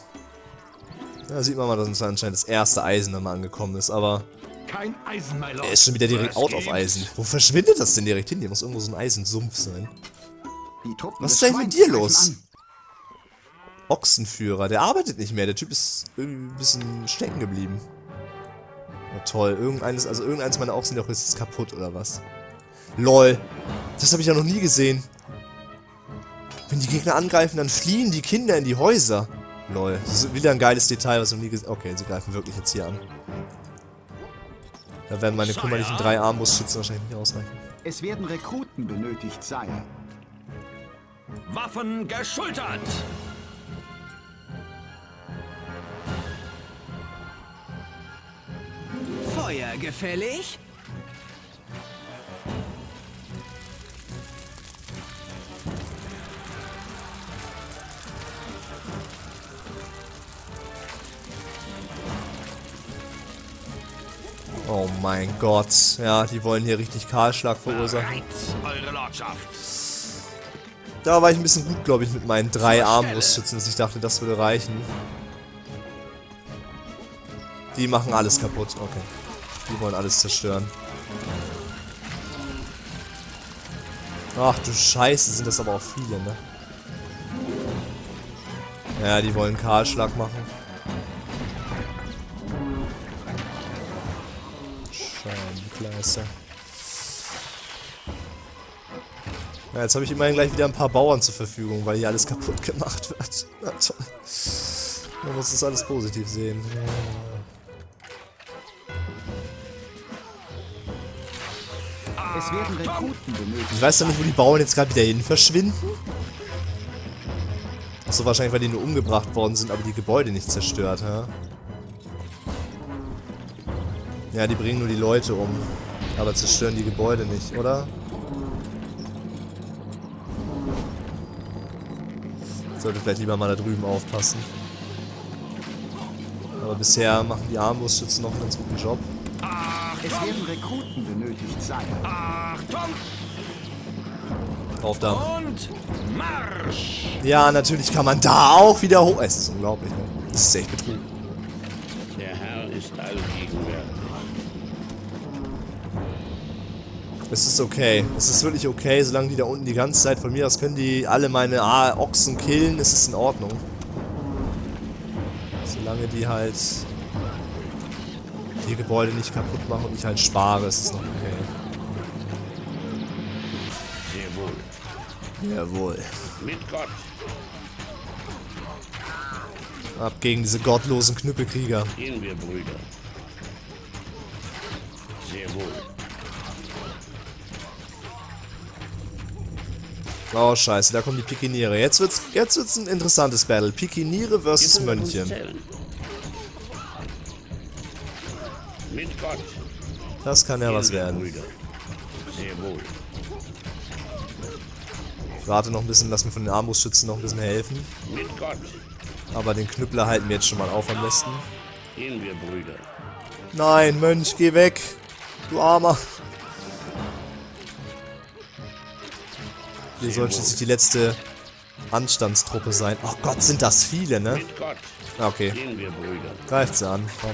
Da sieht man mal, dass uns anscheinend das erste Eisen dann mal angekommen ist, aber Kein Eisen, my lord. er ist schon wieder direkt out auf? Eisen. Wo verschwindet das denn direkt hin? Hier muss irgendwo so ein Eisensumpf sein. Die Truppen Was ist denn mit dir los? an. Ochsenführer, der arbeitet nicht mehr. Der Typ ist irgendwie ein bisschen stecken geblieben. Na toll, irgendeines, also irgendeines meiner Ochsenjoche ist jetzt kaputt oder was? LOL. Das habe ich ja noch nie gesehen. Wenn die Gegner angreifen, dann fliehen die Kinder in die Häuser. Lol. Das ist wieder ein geiles Detail, was ich noch nie gesehen Okay, sie greifen wirklich jetzt hier an. Da werden meine kümmerlichen drei Armbrustschützen wahrscheinlich nicht ausreichen. Es werden Rekruten benötigt, Sire. Waffen geschultert! Feuer gefällig? Oh mein Gott. Ja, die wollen hier richtig Kahlschlag verursachen. Bereit, Eure Lordschaft! Da war ich ein bisschen gut, glaube ich, mit meinen drei Armbrustschützen, dass ich dachte, das würde reichen. Die machen alles kaputt. Okay. Die wollen alles zerstören. Ach du Scheiße, sind das aber auch viele, ne? Ja, die wollen Kahlschlag machen. Scheibenkleister. Ja, jetzt habe ich immerhin gleich wieder ein paar Bauern zur Verfügung, weil hier alles kaputt gemacht wird. Na toll. Man muss das alles positiv sehen. Es werden Rekruten benötigt. Ich weiß doch nicht, wo die Bauern jetzt gerade wieder hin verschwinden. Achso, wahrscheinlich, weil die nur umgebracht worden sind, aber die Gebäude nicht zerstört, ja? Ja, die bringen nur die Leute um. Aber zerstören die Gebäude nicht, oder? Sollte vielleicht lieber mal da drüben aufpassen. Aber bisher machen die Armbrustschützen noch einen ganz guten Job. Es werden Rekruten benötigt, Sire. Achtung Auf da. und Marsch! Ja, natürlich kann man da auch wieder hoch. Es ist unglaublich, ne? Das ist echt Betrug. Der Herr ist allgegenwärtig. Es ist okay. Es ist wirklich okay, solange die da unten die ganze Zeit von mir aus können die alle meine ah, Ochsen killen, ist es in Ordnung. Solange die halt die Gebäude nicht kaputt machen und ich halt spare, ist es noch okay. Sehr wohl. Jawohl. Mit Gott. Ab gegen diese gottlosen Knüppelkrieger. Gehen wir, Brüder. Oh scheiße, da kommen die Pikiniere. Jetzt wird's, jetzt wird's ein interessantes Battle. Pikiniere versus Wir sind auf uns Mönche. zählen. Mit Gott. Das kann ja was werden. Ich warte noch ein bisschen, lass mir von den Armbrustschützen noch ein bisschen helfen. Aber den Knüppler halten wir jetzt schon mal auf am besten. Nein, Mönch, geh weg. Du Armer. Wir sollen schließlich die letzte Anstandstruppe sein. Ach Gott, sind das viele, ne? Ah, Okay, greift sie an. Komm.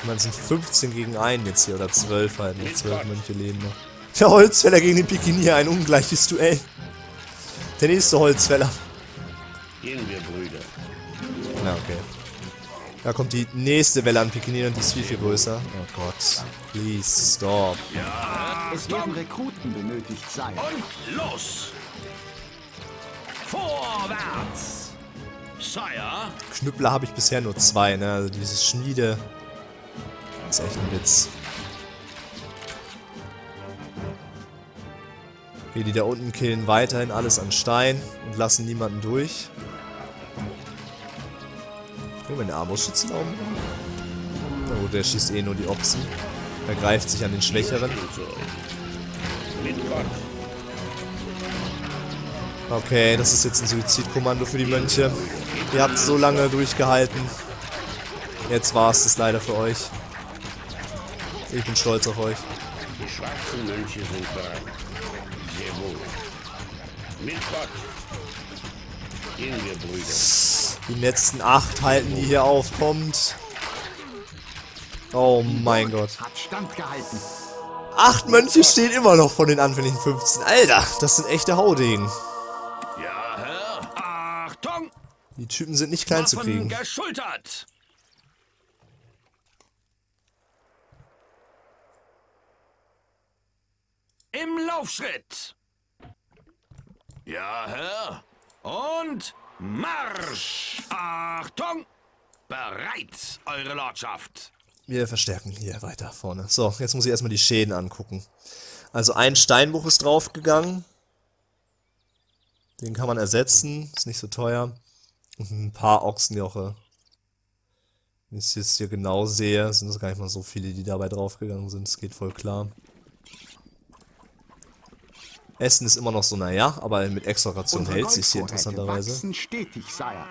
Ich meine, es sind 15 gegen 1 jetzt hier, oder 12 halt, noch 12 Mönche leben noch. Der Holzfäller gegen den Pikinier, ein ungleiches Duell. Der nächste Holzfäller. Gehen wir, Brüder. Na, okay. Da kommt die nächste Welle an Pikinier und die ist viel, viel größer. Oh Gott. Please, stop. Es werden Rekruten benötigt sein. Und los! Vorwärts! Sire, Knüppler habe ich bisher nur zwei, ne? Also dieses Schmiede ist echt ein Witz. Okay, die da unten killen weiterhin alles an Stein und lassen niemanden durch. Mal, der Armbrustschützen da oben. Na gut, der schießt eh nur die Ochsen. Er greift sich an den Schwächeren. Okay, das ist jetzt ein Suizidkommando für die Mönche. Ihr habt so lange durchgehalten. Jetzt war es das leider für euch. Ich bin stolz auf euch. Die schwarzen Mönche sind bereit. Sehr wohl. Mit Gott. Gehen wir, Brüder. Die letzten acht halten die hier auf. Kommt. Oh mein Gott. Acht Mönche stehen immer noch von den anfänglichen 15. Alter, das sind echte Haudegen. ja, Herr. Achtung! Die Typen sind nicht klein zu kriegen. geschultert! Im Laufschritt! Ja, Herr. Und Marsch! Achtung! Bereit, Eure Lordschaft! Wir verstärken hier weiter vorne. So, jetzt muss ich erstmal die Schäden angucken. Also ein Steinbruch ist draufgegangen. Den kann man ersetzen. Ist nicht so teuer. Und ein paar Ochsenjoche. Wenn ich es jetzt hier genau sehe, sind es gar nicht mal so viele, die dabei draufgegangen sind. Es geht voll klar. Essen ist immer noch so, naja, aber mit extra Ration hält sich hier interessanterweise. stetig, Sire.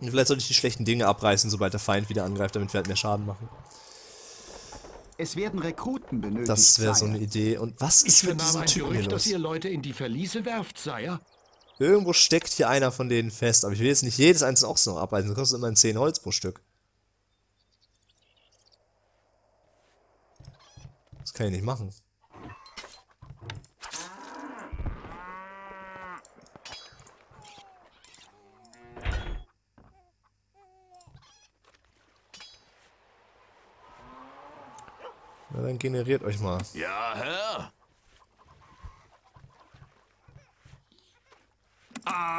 Und vielleicht sollte ich die schlechten Dinge abreißen, sobald der Feind wieder angreift, damit wir halt mehr Schaden machen. Es werden Rekruten benötigt, Das wäre so eine Idee. Und was Ich ist mit vernahm diesem ein Typen hier Gerücht, los? dass ihr Leute in die Verliese werft, Sire. Irgendwo steckt hier einer von denen fest, aber ich will jetzt nicht jedes einzelne Ochsen noch abreißen, das kostet immerhin 10 Holz pro Stück. Das kann ich nicht machen. Na dann generiert euch mal. Ja, Herr.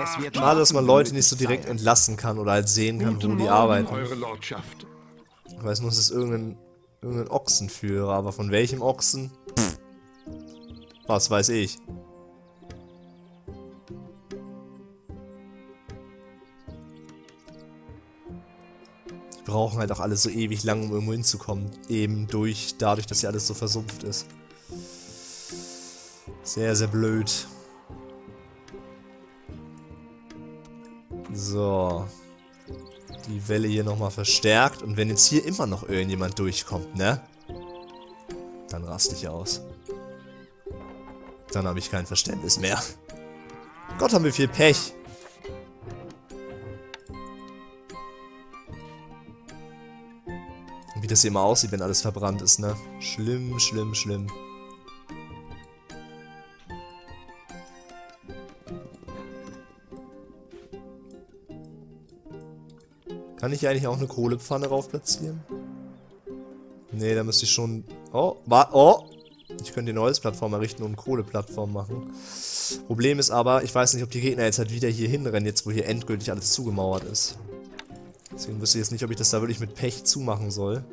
Es wird Schade, dass man Leute nicht so direkt entlassen kann oder halt sehen kann, wo Guten die Morgen, arbeiten. Eure Lordschaft. Ich weiß nur, es ist irgendein, irgendein Ochsenführer, aber von welchem Ochsen? Pff. Was weiß ich. Brauchen halt auch alle so ewig lang, um irgendwo hinzukommen. Eben durch, dadurch, dass hier alles so versumpft ist. Sehr, sehr blöd. So. Die Welle hier nochmal verstärkt. Und wenn jetzt hier immer noch irgendjemand durchkommt, ne? Dann raste ich aus. Dann habe ich kein Verständnis mehr. Gott, haben wir viel Pech. Wie das hier immer aussieht, wenn alles verbrannt ist, ne? Schlimm, schlimm, schlimm. Kann ich hier eigentlich auch eine Kohlepfanne rauf platzieren? Nee, da müsste ich schon... Oh, wa oh! Ich könnte eine Holzplattform errichten und eine Kohleplattform machen. Problem ist aber, ich weiß nicht, ob die Gegner jetzt halt wieder hier hinrennen, jetzt wo hier endgültig alles zugemauert ist. Deswegen wüsste ich jetzt nicht, ob ich das da wirklich mit Pech zumachen soll.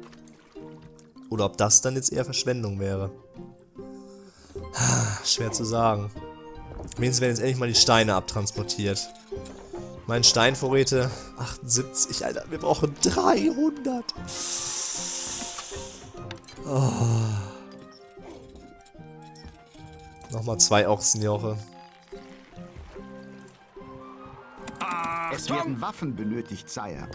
Oder ob das dann jetzt eher Verschwendung wäre. Schwer zu sagen. Wenigstens werden jetzt endlich mal die Steine abtransportiert. Meine Steinvorräte, ach, 78, Alter. Wir brauchen 300. Oh. Nochmal zwei Ochsenjoche. Es werden Waffen benötigt, Sire.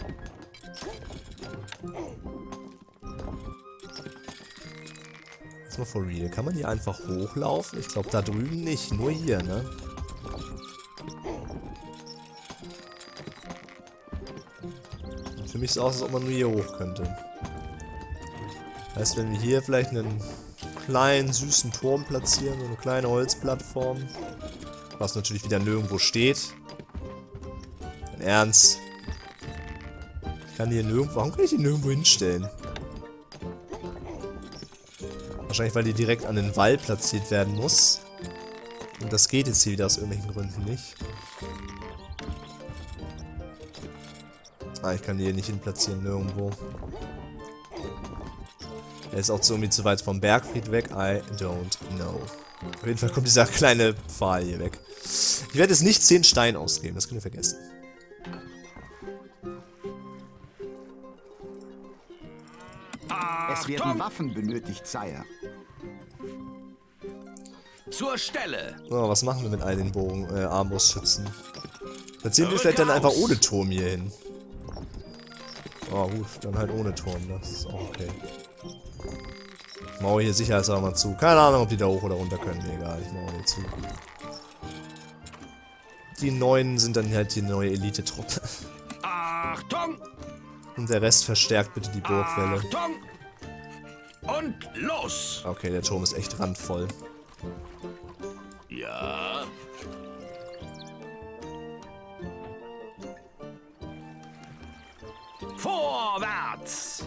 Jetzt mal for real. Kann man hier einfach hochlaufen? Ich glaube da drüben nicht. Nur hier, ne? Sieht für mich so aus, als ob man nur hier hoch könnte. Heißt, wenn wir hier vielleicht einen kleinen, süßen Turm platzieren, so eine kleine Holzplattform, was natürlich wieder nirgendwo steht. Ernst. Ich kann hier nirgendwo... Warum kann ich die nirgendwo hinstellen? Wahrscheinlich, weil die direkt an den Wall platziert werden muss. Und das geht jetzt hier wieder aus irgendwelchen Gründen nicht. Ah, ich kann die hier nicht hin platzieren, nirgendwo. Er ist auch so irgendwie zu weit vom Bergfried weg. I don't know. Auf jeden Fall kommt dieser kleine Pfahl hier weg. Ich werde jetzt nicht 10 Steine ausgeben, das könnt ihr vergessen. Waffen benötigt, Sire. Zur Stelle. Oh, was machen wir mit all den Bogen, äh, Armbrustschützen? Platzieren wir vielleicht dann einfach ohne Turm hier hin. Oh gut, dann halt ohne Turm, das ist auch okay. Ich mache hier sicherheitshalber mal zu. Keine Ahnung, ob die da hoch oder runter können. Mir egal, ich mache hier zu. Die neuen sind dann halt die neue Elite-Truppe. Achtung! Und der Rest verstärkt bitte die Burgwelle. Achtung! Und los! Okay, der Turm ist echt randvoll. Ja. Vorwärts!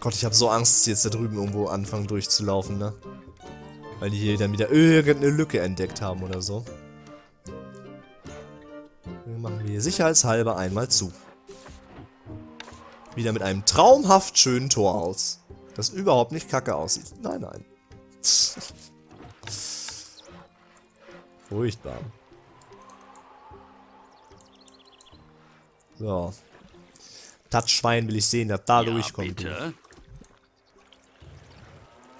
Gott, ich habe so Angst, dass sie jetzt da drüben irgendwo anfangen durchzulaufen, ne? Weil die hier dann wieder irgendeine Lücke entdeckt haben oder so. Dann machen wir hier sicherheitshalber einmal zu. Wieder mit einem traumhaft schönen Tor aus. Das überhaupt nicht kacke aussieht. Nein, nein. Furchtbar. So. Das Schwein will ich sehen, dass da Ja, durchkommt. bitte.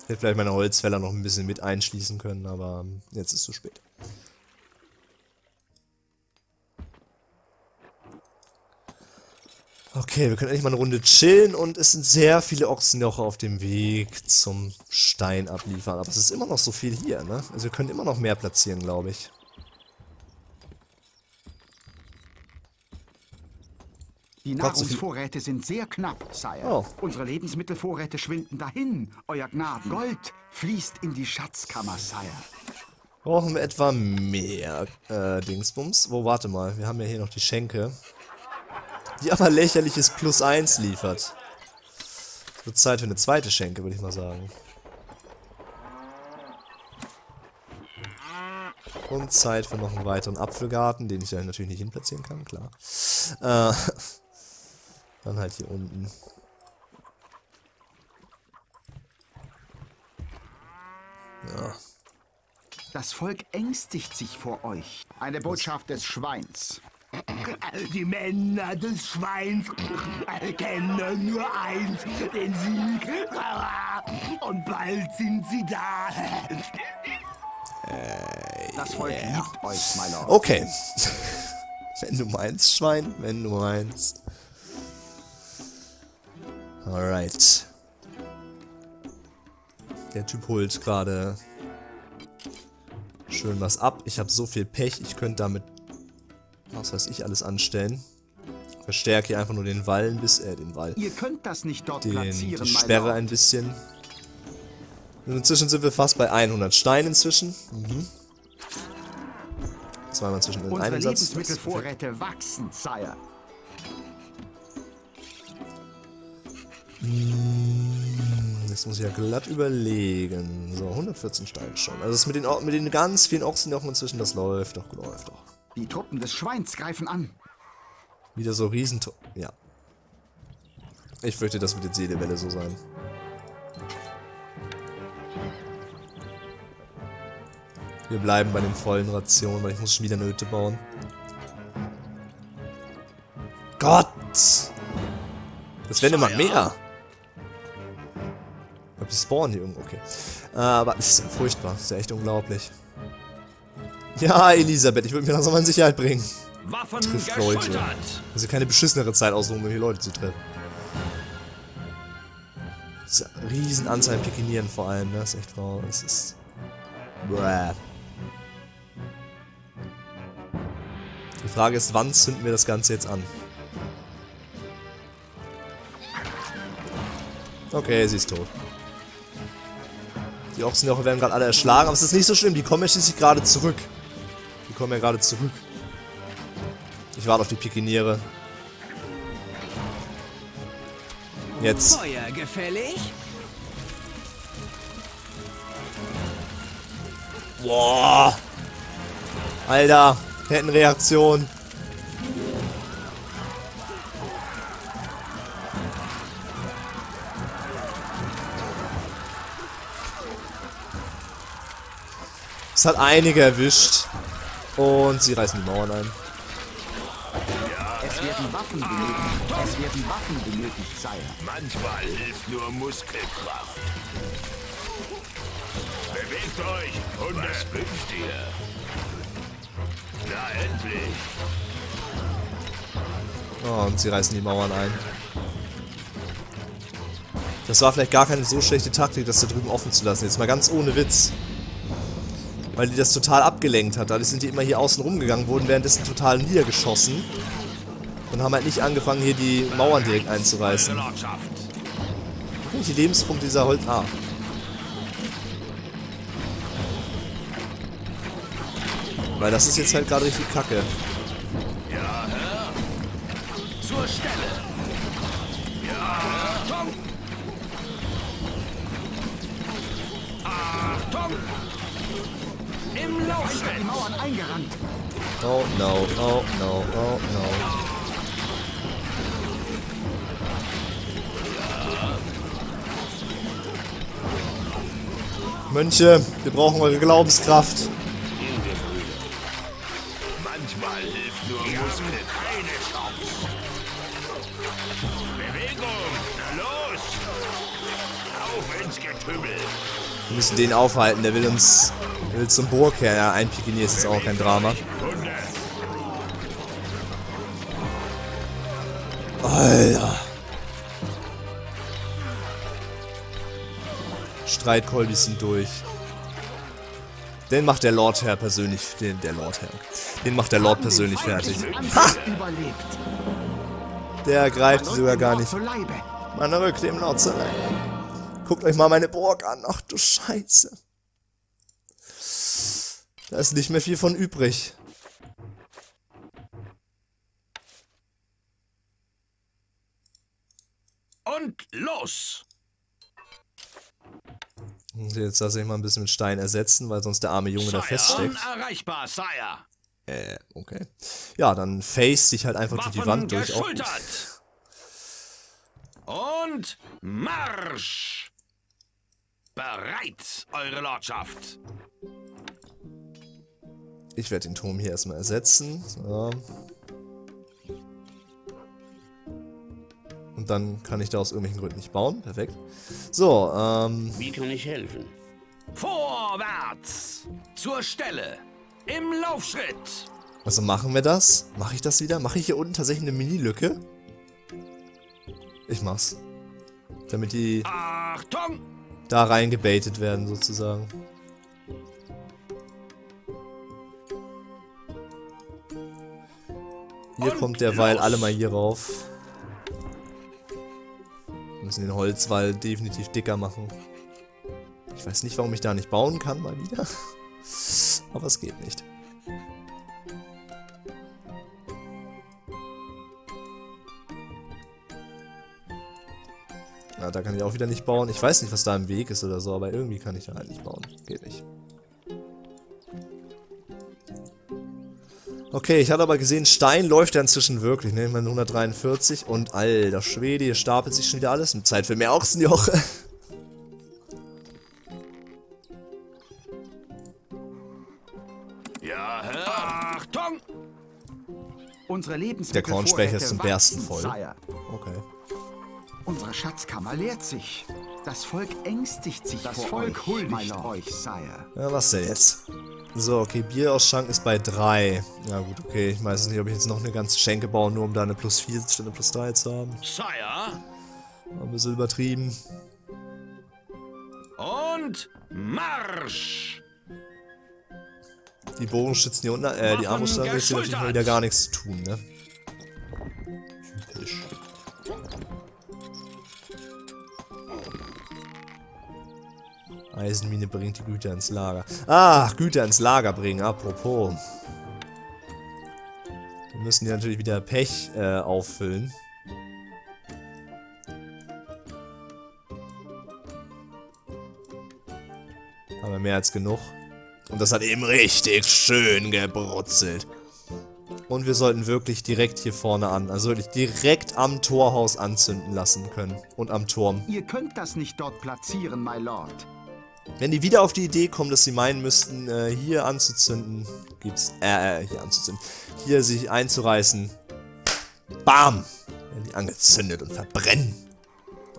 Ich hätte vielleicht meine Holzfäller noch ein bisschen mit einschließen können, aber ähm, jetzt ist es zu spät. Okay, wir können endlich mal eine Runde chillen und es sind sehr viele Ochsenjoche auf dem Weg zum Stein abliefern. Aber es ist immer noch so viel hier, ne? Also wir können immer noch mehr platzieren, glaube ich. Die Nahrungsvorräte sind sehr knapp, Sire. Oh. Unsere Lebensmittelvorräte schwinden dahin, Euer Gnaden. Gold fließt in die Schatzkammer, Sire. Brauchen wir etwa mehr äh, Dingsbums? Wo, warte mal, wir haben ja hier noch die Schenke. Die aber lächerliches Plus 1 liefert. Es wird Zeit für eine zweite Schenke, würde ich mal sagen. Und Zeit für noch einen weiteren Apfelgarten, den ich ja natürlich nicht hinplatzieren kann, klar. Äh, dann halt hier unten. Ja, Das Volk ängstigt sich vor euch. Eine Botschaft des Schweins. Die Männer des Schweins kennen nur eins, den Sieg. Und bald sind sie da. Das Volk liebt euch, my lord. Okay. wenn du meinst, Schwein, wenn du meinst. Alright. Der Typ holt gerade schön was ab. Ich habe so viel Pech, ich könnte damit, was weiß ich, alles anstellen. Verstärke hier einfach nur den Wall ein bisschen, äh, den Wall. Ihr könnt das nicht dort Den, platzieren, die Sperre ein bisschen. Und inzwischen sind wir fast bei 100 Steinen inzwischen. Mhm. Zweimal zwischen in einem Satz. Lebensmittelvorräte wachsen, Sire. Jetzt muss ich ja glatt überlegen. So, 114 Steine schon. Also das mit den, mit den ganz vielen Ochsenjochen inzwischen, das läuft doch, läuft doch. Die Truppen des Schweins greifen an. Wieder so riesen... Ja. Ich fürchte, das wird jetzt jede Welle so sein. Wir bleiben bei den vollen Rationen, weil ich muss schon wieder eine Hütte bauen. Gott Das werden immer mehr. Ich glaube, die spawnen hier irgendwo. Okay. Äh, aber das ist ja furchtbar. Das ist ja echt unglaublich. Ja, Elisabeth, ich würde mich langsam mal in Sicherheit bringen. Waffen Trifft Leute. Also keine beschissenere Zeit aussuchen, um hier Leute zu treffen. Das ist eine riesen Anzahl an Pikinieren vor allem, ne? Das ist echt Frau. Das ist. Bäh. Die Frage ist, wann zünden wir das Ganze jetzt an? Okay, sie ist tot. Die Ochsenjoche werden gerade alle erschlagen, aber es ist nicht so schlimm, die kommen ja schließlich gerade zurück. Kommen ja gerade zurück. Ich warte auf die Pikiniere. Jetzt. Feuer gefällig? Boah. Alter, Kettenreaktion. Es hat einige erwischt. Und sie reißen die Mauern ein. Es werden Waffen benötigt. Es werden Waffen benötigt, Sire. Manchmal hilft nur Muskelkraft. Bewegt euch! Und was wünscht ihr? Na endlich! Oh, und sie reißen die Mauern ein. Das war vielleicht gar keine so schlechte Taktik, das da drüben offen zu lassen. Jetzt mal ganz ohne Witz. Weil die das total abgelenkt hat. Dadurch sind die immer hier außen rumgegangen, wurden währenddessen total niedergeschossen. Und haben halt nicht angefangen, hier die Mauern direkt einzureißen. Die Lebenspunkte dieser Holz... Ah. Weil das ist jetzt halt gerade richtig kacke. No, oh no, oh no. Mönche, wir brauchen eure Glaubenskraft. Manchmal hilft nur Muskelkraft. Keine Chance. Bewegung! Na los! Auf ins Getümmel! Wir müssen den aufhalten, der will uns will zum Burgherr. Ja, ein Pikinier ist jetzt auch kein Drama. Alter. Streitkolbis sind durch. Den macht der Lordherr persönlich, den, der Lordherr. Den macht der Lord persönlich fertig. Überlebt. Der greift sogar gar nicht. Leibe. Man rückt dem Lord zu Guckt euch mal meine Burg an. Ach du Scheiße. Da ist nicht mehr viel von übrig. Und los! Jetzt lasse ich mal ein bisschen mit Stein ersetzen, weil sonst der arme Junge da Sire, feststeckt. unerreichbar, Sire. Äh, okay. Ja, dann face sich halt einfach durch die Waffen Wand durch. Auch gut. Und Marsch! Bereit, Eure Lordschaft. Ich werde den Turm hier erstmal ersetzen. So. Und dann kann ich da aus irgendwelchen Gründen nicht bauen. Perfekt. So, ähm, Wie kann ich helfen? Vorwärts! Zur Stelle! Im Laufschritt! also machen wir das? Mache ich das wieder? Mache ich hier unten tatsächlich eine Mini-Lücke? Ich mach's. Damit die Achtung! da reingebaitet werden, sozusagen. Hier Und kommt derweil los. alle mal hier rauf. Müssen den Holzwall definitiv dicker machen. Ich weiß nicht, warum ich da nicht bauen kann, mal wieder. Aber es geht nicht. Ja, da kann ich auch wieder nicht bauen. Ich weiß nicht, was da im Weg ist oder so, aber irgendwie kann ich da halt nicht bauen. Geht nicht. Okay, ich hatte aber gesehen, Stein läuft ja inzwischen wirklich, ne? Ich meine 143 und alter Schwede, hier stapelt sich schon wieder alles. Zeit für mehr Ochsenjoche. Ja, Herr. Achtung! Unsere Der Lebensmittel Kornspeicher ist zum Bersten voll. Okay. Unsere Schatzkammer leert sich. Das Volk ängstigt sich Das vor Volk euch, huldigt euch, Sire. Ja, was denn jetzt? So, okay, Bierausschank ist bei 3. Ja gut, okay. Ich weiß nicht, ob ich jetzt noch eine ganze Schenke baue, nur um da eine plus 4 statt eine plus 3 zu haben. Sire. Ein bisschen übertrieben. Und Marsch! Die Bogenschützen hier unten, äh, die ist hier natürlich wieder gar nichts zu tun, ne? Typisch. Eisenmine bringt die Güter ins Lager. Ah, Güter ins Lager bringen, apropos. Wir müssen hier natürlich wieder Pech äh, auffüllen. Haben wir mehr als genug. Und das hat eben richtig schön gebrutzelt. Und wir sollten wirklich direkt hier vorne an, also wirklich direkt am Torhaus anzünden lassen können. Und am Turm. Ihr könnt das nicht dort platzieren, my Lord. Wenn die wieder auf die Idee kommen, dass sie meinen müssten, äh, hier anzuzünden, gibt's, äh, äh, hier anzuzünden, hier sich einzureißen, bam, werden die angezündet und verbrennen.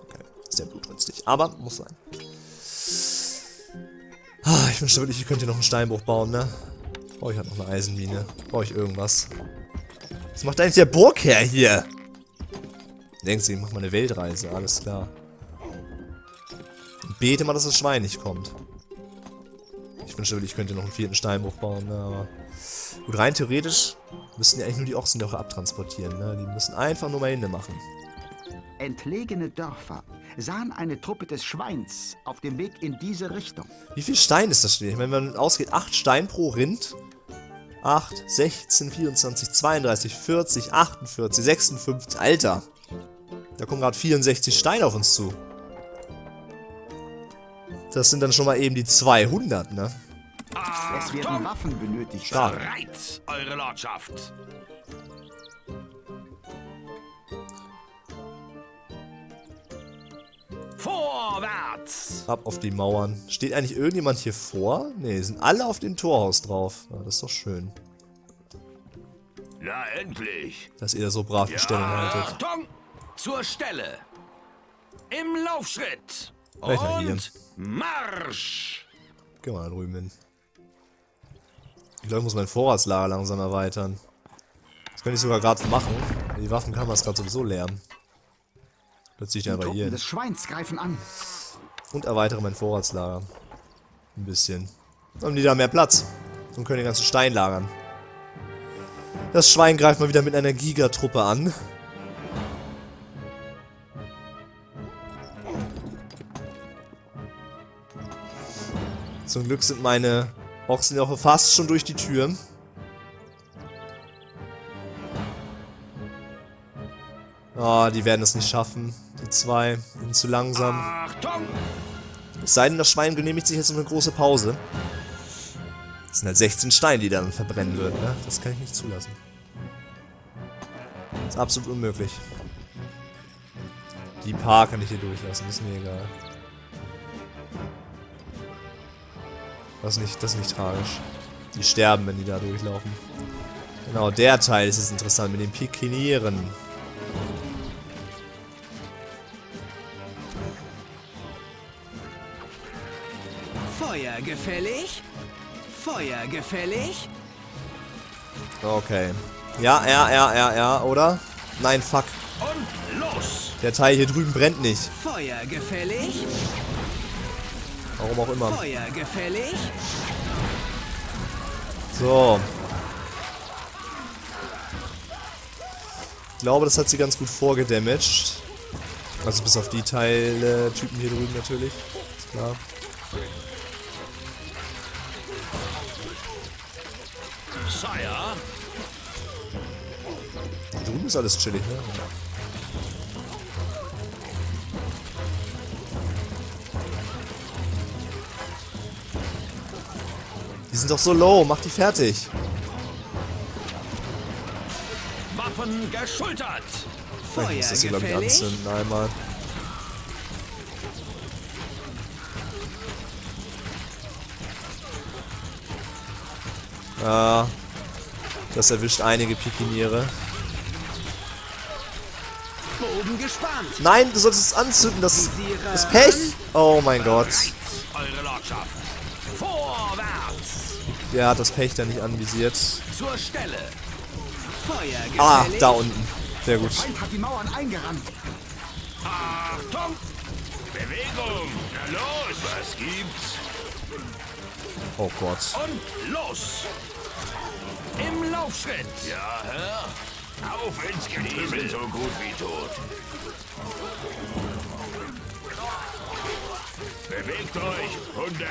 Okay, sehr blutrünstig, aber muss sein. Ah, ich wünschte wirklich, ich könnte hier noch einen Steinbruch bauen, ne? Brauche ich halt noch eine Eisenmine. Brauche ich irgendwas. Was macht eigentlich der Burgherr hier? Denkt sie, ich mach mal eine Weltreise, alles klar. Bete mal, dass das Schwein nicht kommt. Ich wünschte wirklich, ich könnte noch einen vierten Steinbruch bauen, ne, aber... Gut, rein theoretisch müssten ja eigentlich nur die Ochsenjoche abtransportieren, ne? Die müssen einfach nur mal Hände machen. Entlegene Dörfer sahen eine Truppe des Schweins auf dem Weg in diese Richtung. Wie viel Stein ist das meine, wenn man ausgeht, 8 Stein pro Rind. 8, 16, 24, 32, 40, 48, 56. Alter. Da kommen gerade 64 Steine auf uns zu. Das sind dann schon mal eben die 200, ne? Es werden Waffen benötigt. Stark. Bereit, Eure Lordschaft. Vorwärts! Ab auf die Mauern. Steht eigentlich irgendjemand hier vor? Ne, sind alle auf dem Torhaus drauf. Ja, das ist doch schön, Na endlich! dass ihr da so brav die Stellung haltet. Achtung! Zur Stelle! Im Laufschritt! Gleich mal hier. Und Marsch! Geh mal da drüben hin. Ich glaube, ich muss mein Vorratslager langsam erweitern. Das könnte ich sogar gerade machen. Die Waffenkammer ist gerade sowieso leer. Plötzlich Die einfach hier des Schweins greifen an. Und erweitere mein Vorratslager. Ein bisschen. Dann haben die da mehr Platz. Und können den ganzen Stein lagern. Das Schwein greift mal wieder mit einer Gigatruppe an. Zum Glück sind meine Ochsenjoche fast schon durch die Tür. Ah, die werden es nicht schaffen. Die zwei sind zu langsam. Achtung! Es sei denn, das Schwein genehmigt sich jetzt noch eine große Pause. Das sind halt 16 Steine, die dann verbrennen würden, ne? Das kann ich nicht zulassen. Das ist absolut unmöglich. Die paar kann ich hier durchlassen, ist mir egal. Das ist nicht, das ist nicht tragisch. Die sterben, wenn die da durchlaufen. Genau, der Teil ist es interessant mit den Pikinieren. Feuer gefällig? Feuer gefällig? Okay. Ja, ja, ja, ja, ja, oder? Nein, fuck. Und los! Der Teil hier drüben brennt nicht. Feuer gefällig? Warum auch immer. So. Ich glaube, das hat sie ganz gut vorgedamaged. Also bis auf die Teile-Typen hier drüben natürlich. Ist klar. Hier drüben ist alles chillig, ne? Sind doch so low, mach die fertig. Waffen geschultert! Ich Feuer muss das hier, glaube ich, anzünden einmal. Ja. Das erwischt einige Pikiniere. Nein, du solltest es anzünden, das, das Pech. Oh mein Gott. Eure Lordschaft. Der hat das Pech da nicht anvisiert. Zur Stelle. Feuer Ah, da unten. Sehr gut. Feind hat die Mauern eingerannt. Achtung. Bewegung. Na los. Was gibt's? Oh Gott. Und los. Im Laufschritt. Ja, Herr. Auf ins Getümmel. Die sind so gut wie tot. Bewegt euch, Hunde.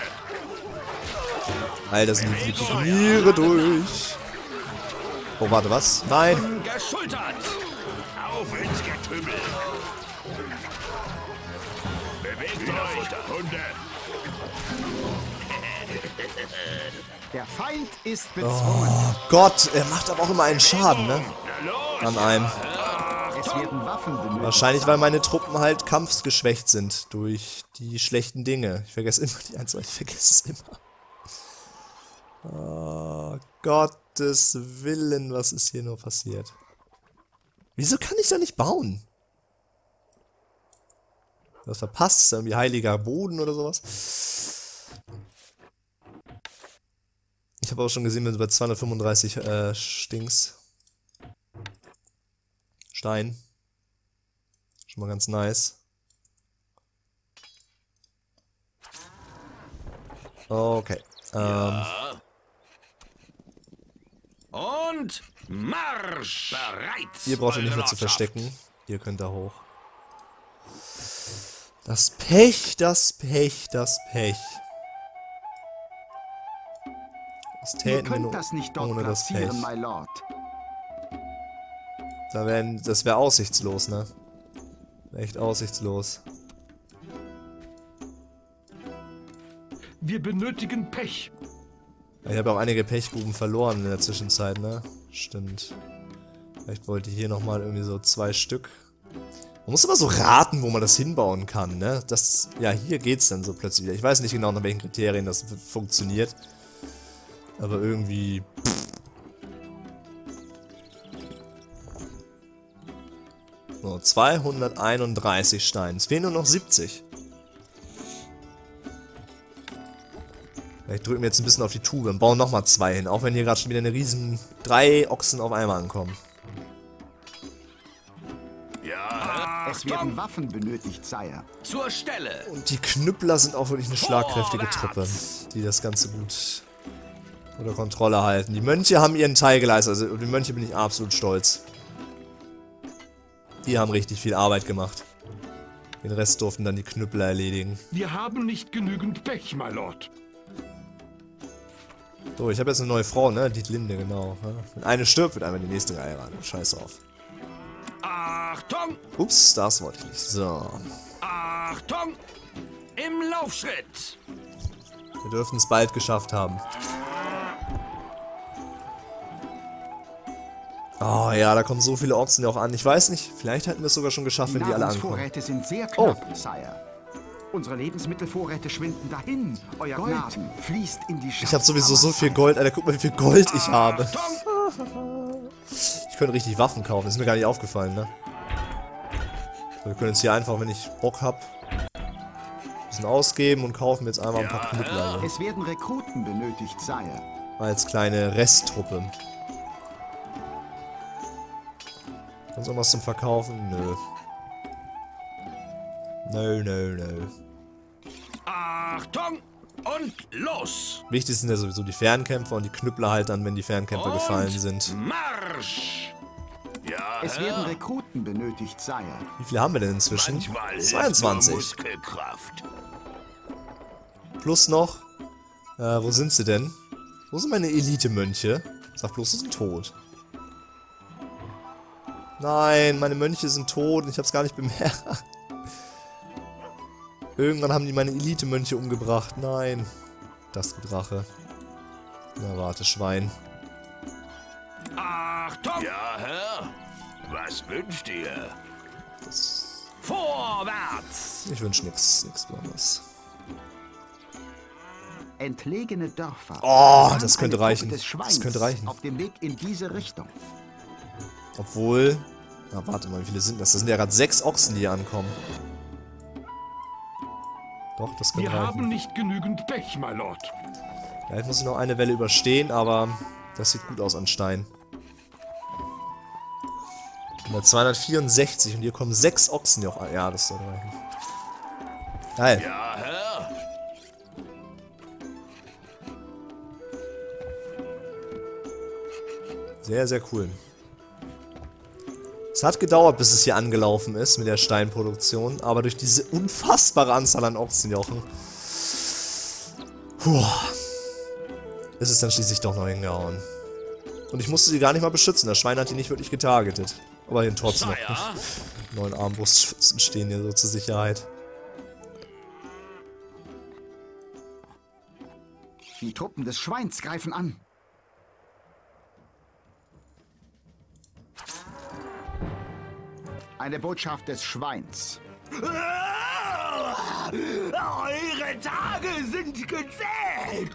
Alter, sind die Pikiniere durch. Oh, warte, was? Nein. Geschultert. Auf ins Getümmel. Bewegt euch, Hunde. Der Feind ist bezwungen. Oh Gott, er macht aber auch immer einen Schaden, ne? An einem. Es werden Waffen benötigt. Wahrscheinlich, weil meine Truppen halt kampfsgeschwächt sind durch die schlechten Dinge. Ich vergesse immer die Anzahl, ich vergesse es immer. Oh, Gottes Willen, was ist hier nur passiert? Wieso kann ich da nicht bauen? Was verpasst? Irgendwie heiliger Boden oder sowas? Ich habe auch schon gesehen, wir sind bei 235 äh, Stings. Stein. Schon mal ganz nice. Okay. Ähm, Und Marsch. Bereit. ihr braucht ihr nicht mehr zu verstecken. Ihr könnt da hoch. Das Pech, das Pech, das Pech. Was Ihr täten wir das nicht dort ohne das Pech? my lord. Da wären, das wäre aussichtslos, ne? Echt aussichtslos. Wir benötigen Pech. Ich habe auch einige Pechgruben verloren in der Zwischenzeit, ne? Stimmt. Vielleicht wollte ich hier nochmal irgendwie so zwei Stück. Man muss immer so raten, wo man das hinbauen kann, ne? Das, ja, hier geht's dann so plötzlich wieder. Ich weiß nicht genau, nach welchen Kriterien das funktioniert. Aber irgendwie... So, 231 Steine. Es fehlen nur noch 70. Vielleicht drücken wir jetzt ein bisschen auf die Tube und bauen nochmal zwei hin, auch wenn hier gerade schon wieder eine riesen drei Ochsen auf einmal ankommen. Ja, Es werden Waffen benötigt, Sire. zur Stelle. Und die Knüppler sind auch wirklich eine schlagkräftige Truppe, die das Ganze gut unter Kontrolle halten. Die Mönche haben ihren Teil geleistet, also über die Mönche bin ich absolut stolz. Die haben richtig viel Arbeit gemacht. Den Rest durften dann die Knüppler erledigen. Wir haben nicht genügend Pech, my lord. So, ich habe jetzt eine neue Frau, ne? Die Linde, genau. Ja. Wenn eine stirbt, wird einmal die nächste geheiratet. Scheiß auf. Achtung, Ups, das wollte ich nicht. So. Achtung. Im Laufschritt. Wir dürften es bald geschafft haben. Oh ja, da kommen so viele Ochsen ja auch an. Ich weiß nicht, vielleicht hätten wir es sogar schon geschafft, Die wenn die alle ankommen. Nahrungsvorräte sind sehr Oh. knapp, Sire. Unsere Lebensmittelvorräte schwinden dahin. Euer Gold Gnaden fließt in die Ich habe sowieso so viel Gold. Alter, guck mal, wie viel Gold ich habe. Ich könnte richtig Waffen kaufen. Das ist mir gar nicht aufgefallen, ne? Wir können jetzt hier einfach, wenn ich Bock hab, ein bisschen ausgeben und kaufen jetzt einmal ein paar Knüppler. Es werden Rekruten benötigt, Sire. Als kleine Resttruppe. Sonst irgendwas zum Verkaufen? Nö. Nö, nö, nö. Achtung und los. Wichtig sind ja sowieso die Fernkämpfer und die Knüppler halt dann, wenn die Fernkämpfer Und gefallen sind. Marsch. Ja, Es werden Rekruten benötigt, Sire. Wie viele haben wir denn inzwischen? Manchmal hilft 22. nur Muskelkraft. Plus noch. Äh, wo sind sie denn? Wo sind meine Elite-Mönche? Sag bloß, sie sind tot. Nein, meine Mönche sind tot und ich hab's gar nicht bemerkt. Irgendwann haben die meine Elite-Mönche umgebracht. Nein. Das gibt Rache. Na warte, Schwein. Achtung. Ja, Herr. Was wünscht ihr? Das, Vorwärts. ich wünsche nix, nix Besonderes. Entlegene Dörfer. Oh, das könnte reichen. Das könnte reichen. Auf dem Weg in diese Richtung. Obwohl... Na, warte mal, wie viele sind das? Das sind ja gerade sechs Ochsen, die hier ankommen. Doch, das könnte Wir reichen. haben nicht genügend Pech, my Lord. Ja, jetzt muss ich noch eine Welle überstehen, aber das sieht gut aus an Stein. Bei 264 und hier kommen sechs Ochsen noch. an. Ja, das soll reichen. Geil. Ja, Herr. Sehr, sehr cool. Es hat gedauert, bis es hier angelaufen ist mit der Steinproduktion, aber durch diese unfassbare Anzahl an Ochsenjochen puh, ist es dann schließlich doch noch hingehauen. Und ich musste sie gar nicht mal beschützen, das Schwein hat die nicht wirklich getargetet. Aber hier trotzdem noch Sire? neun Armbrustschützen stehen hier so zur Sicherheit. Die Truppen des Schweins greifen an. Eine Botschaft des Schweins. Ah, Eure Tage sind gezählt.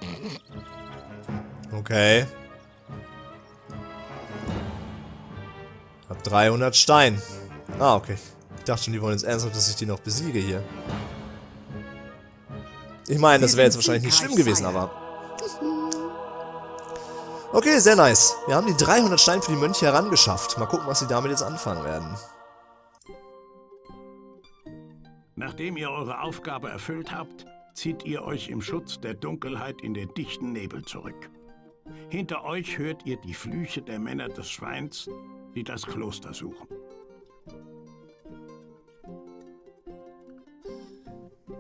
Okay. Hab 300 Stein. Ah, okay. Ich dachte schon, die wollen jetzt ernsthaft, dass ich die noch besiege hier. Ich meine, das wäre jetzt wahrscheinlich nicht schlimm gewesen, aber... Okay, sehr nice. Wir haben die 300 Steine für die Mönche herangeschafft. Mal gucken, was sie damit jetzt anfangen werden. Nachdem ihr eure Aufgabe erfüllt habt, zieht ihr euch im Schutz der Dunkelheit in den dichten Nebel zurück. Hinter euch hört ihr die Flüche der Männer des Schweins, die das Kloster suchen.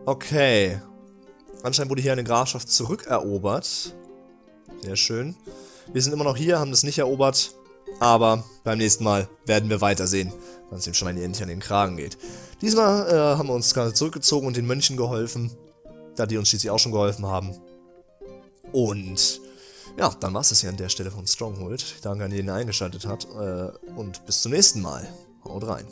Okay. Anscheinend wurde hier eine Grafschaft zurückerobert. Sehr schön. Wir sind immer noch hier, haben das nicht erobert. Aber beim nächsten Mal werden wir weitersehen, wann es dem Schwein endlich an den Kragen geht. Diesmal äh, haben wir uns gerade zurückgezogen und den Mönchen geholfen. Da die uns schließlich auch schon geholfen haben. Und ja, dann war es das hier an der Stelle von Stronghold. Danke an jeden, der eingeschaltet hat. Äh, und bis zum nächsten Mal. Haut rein.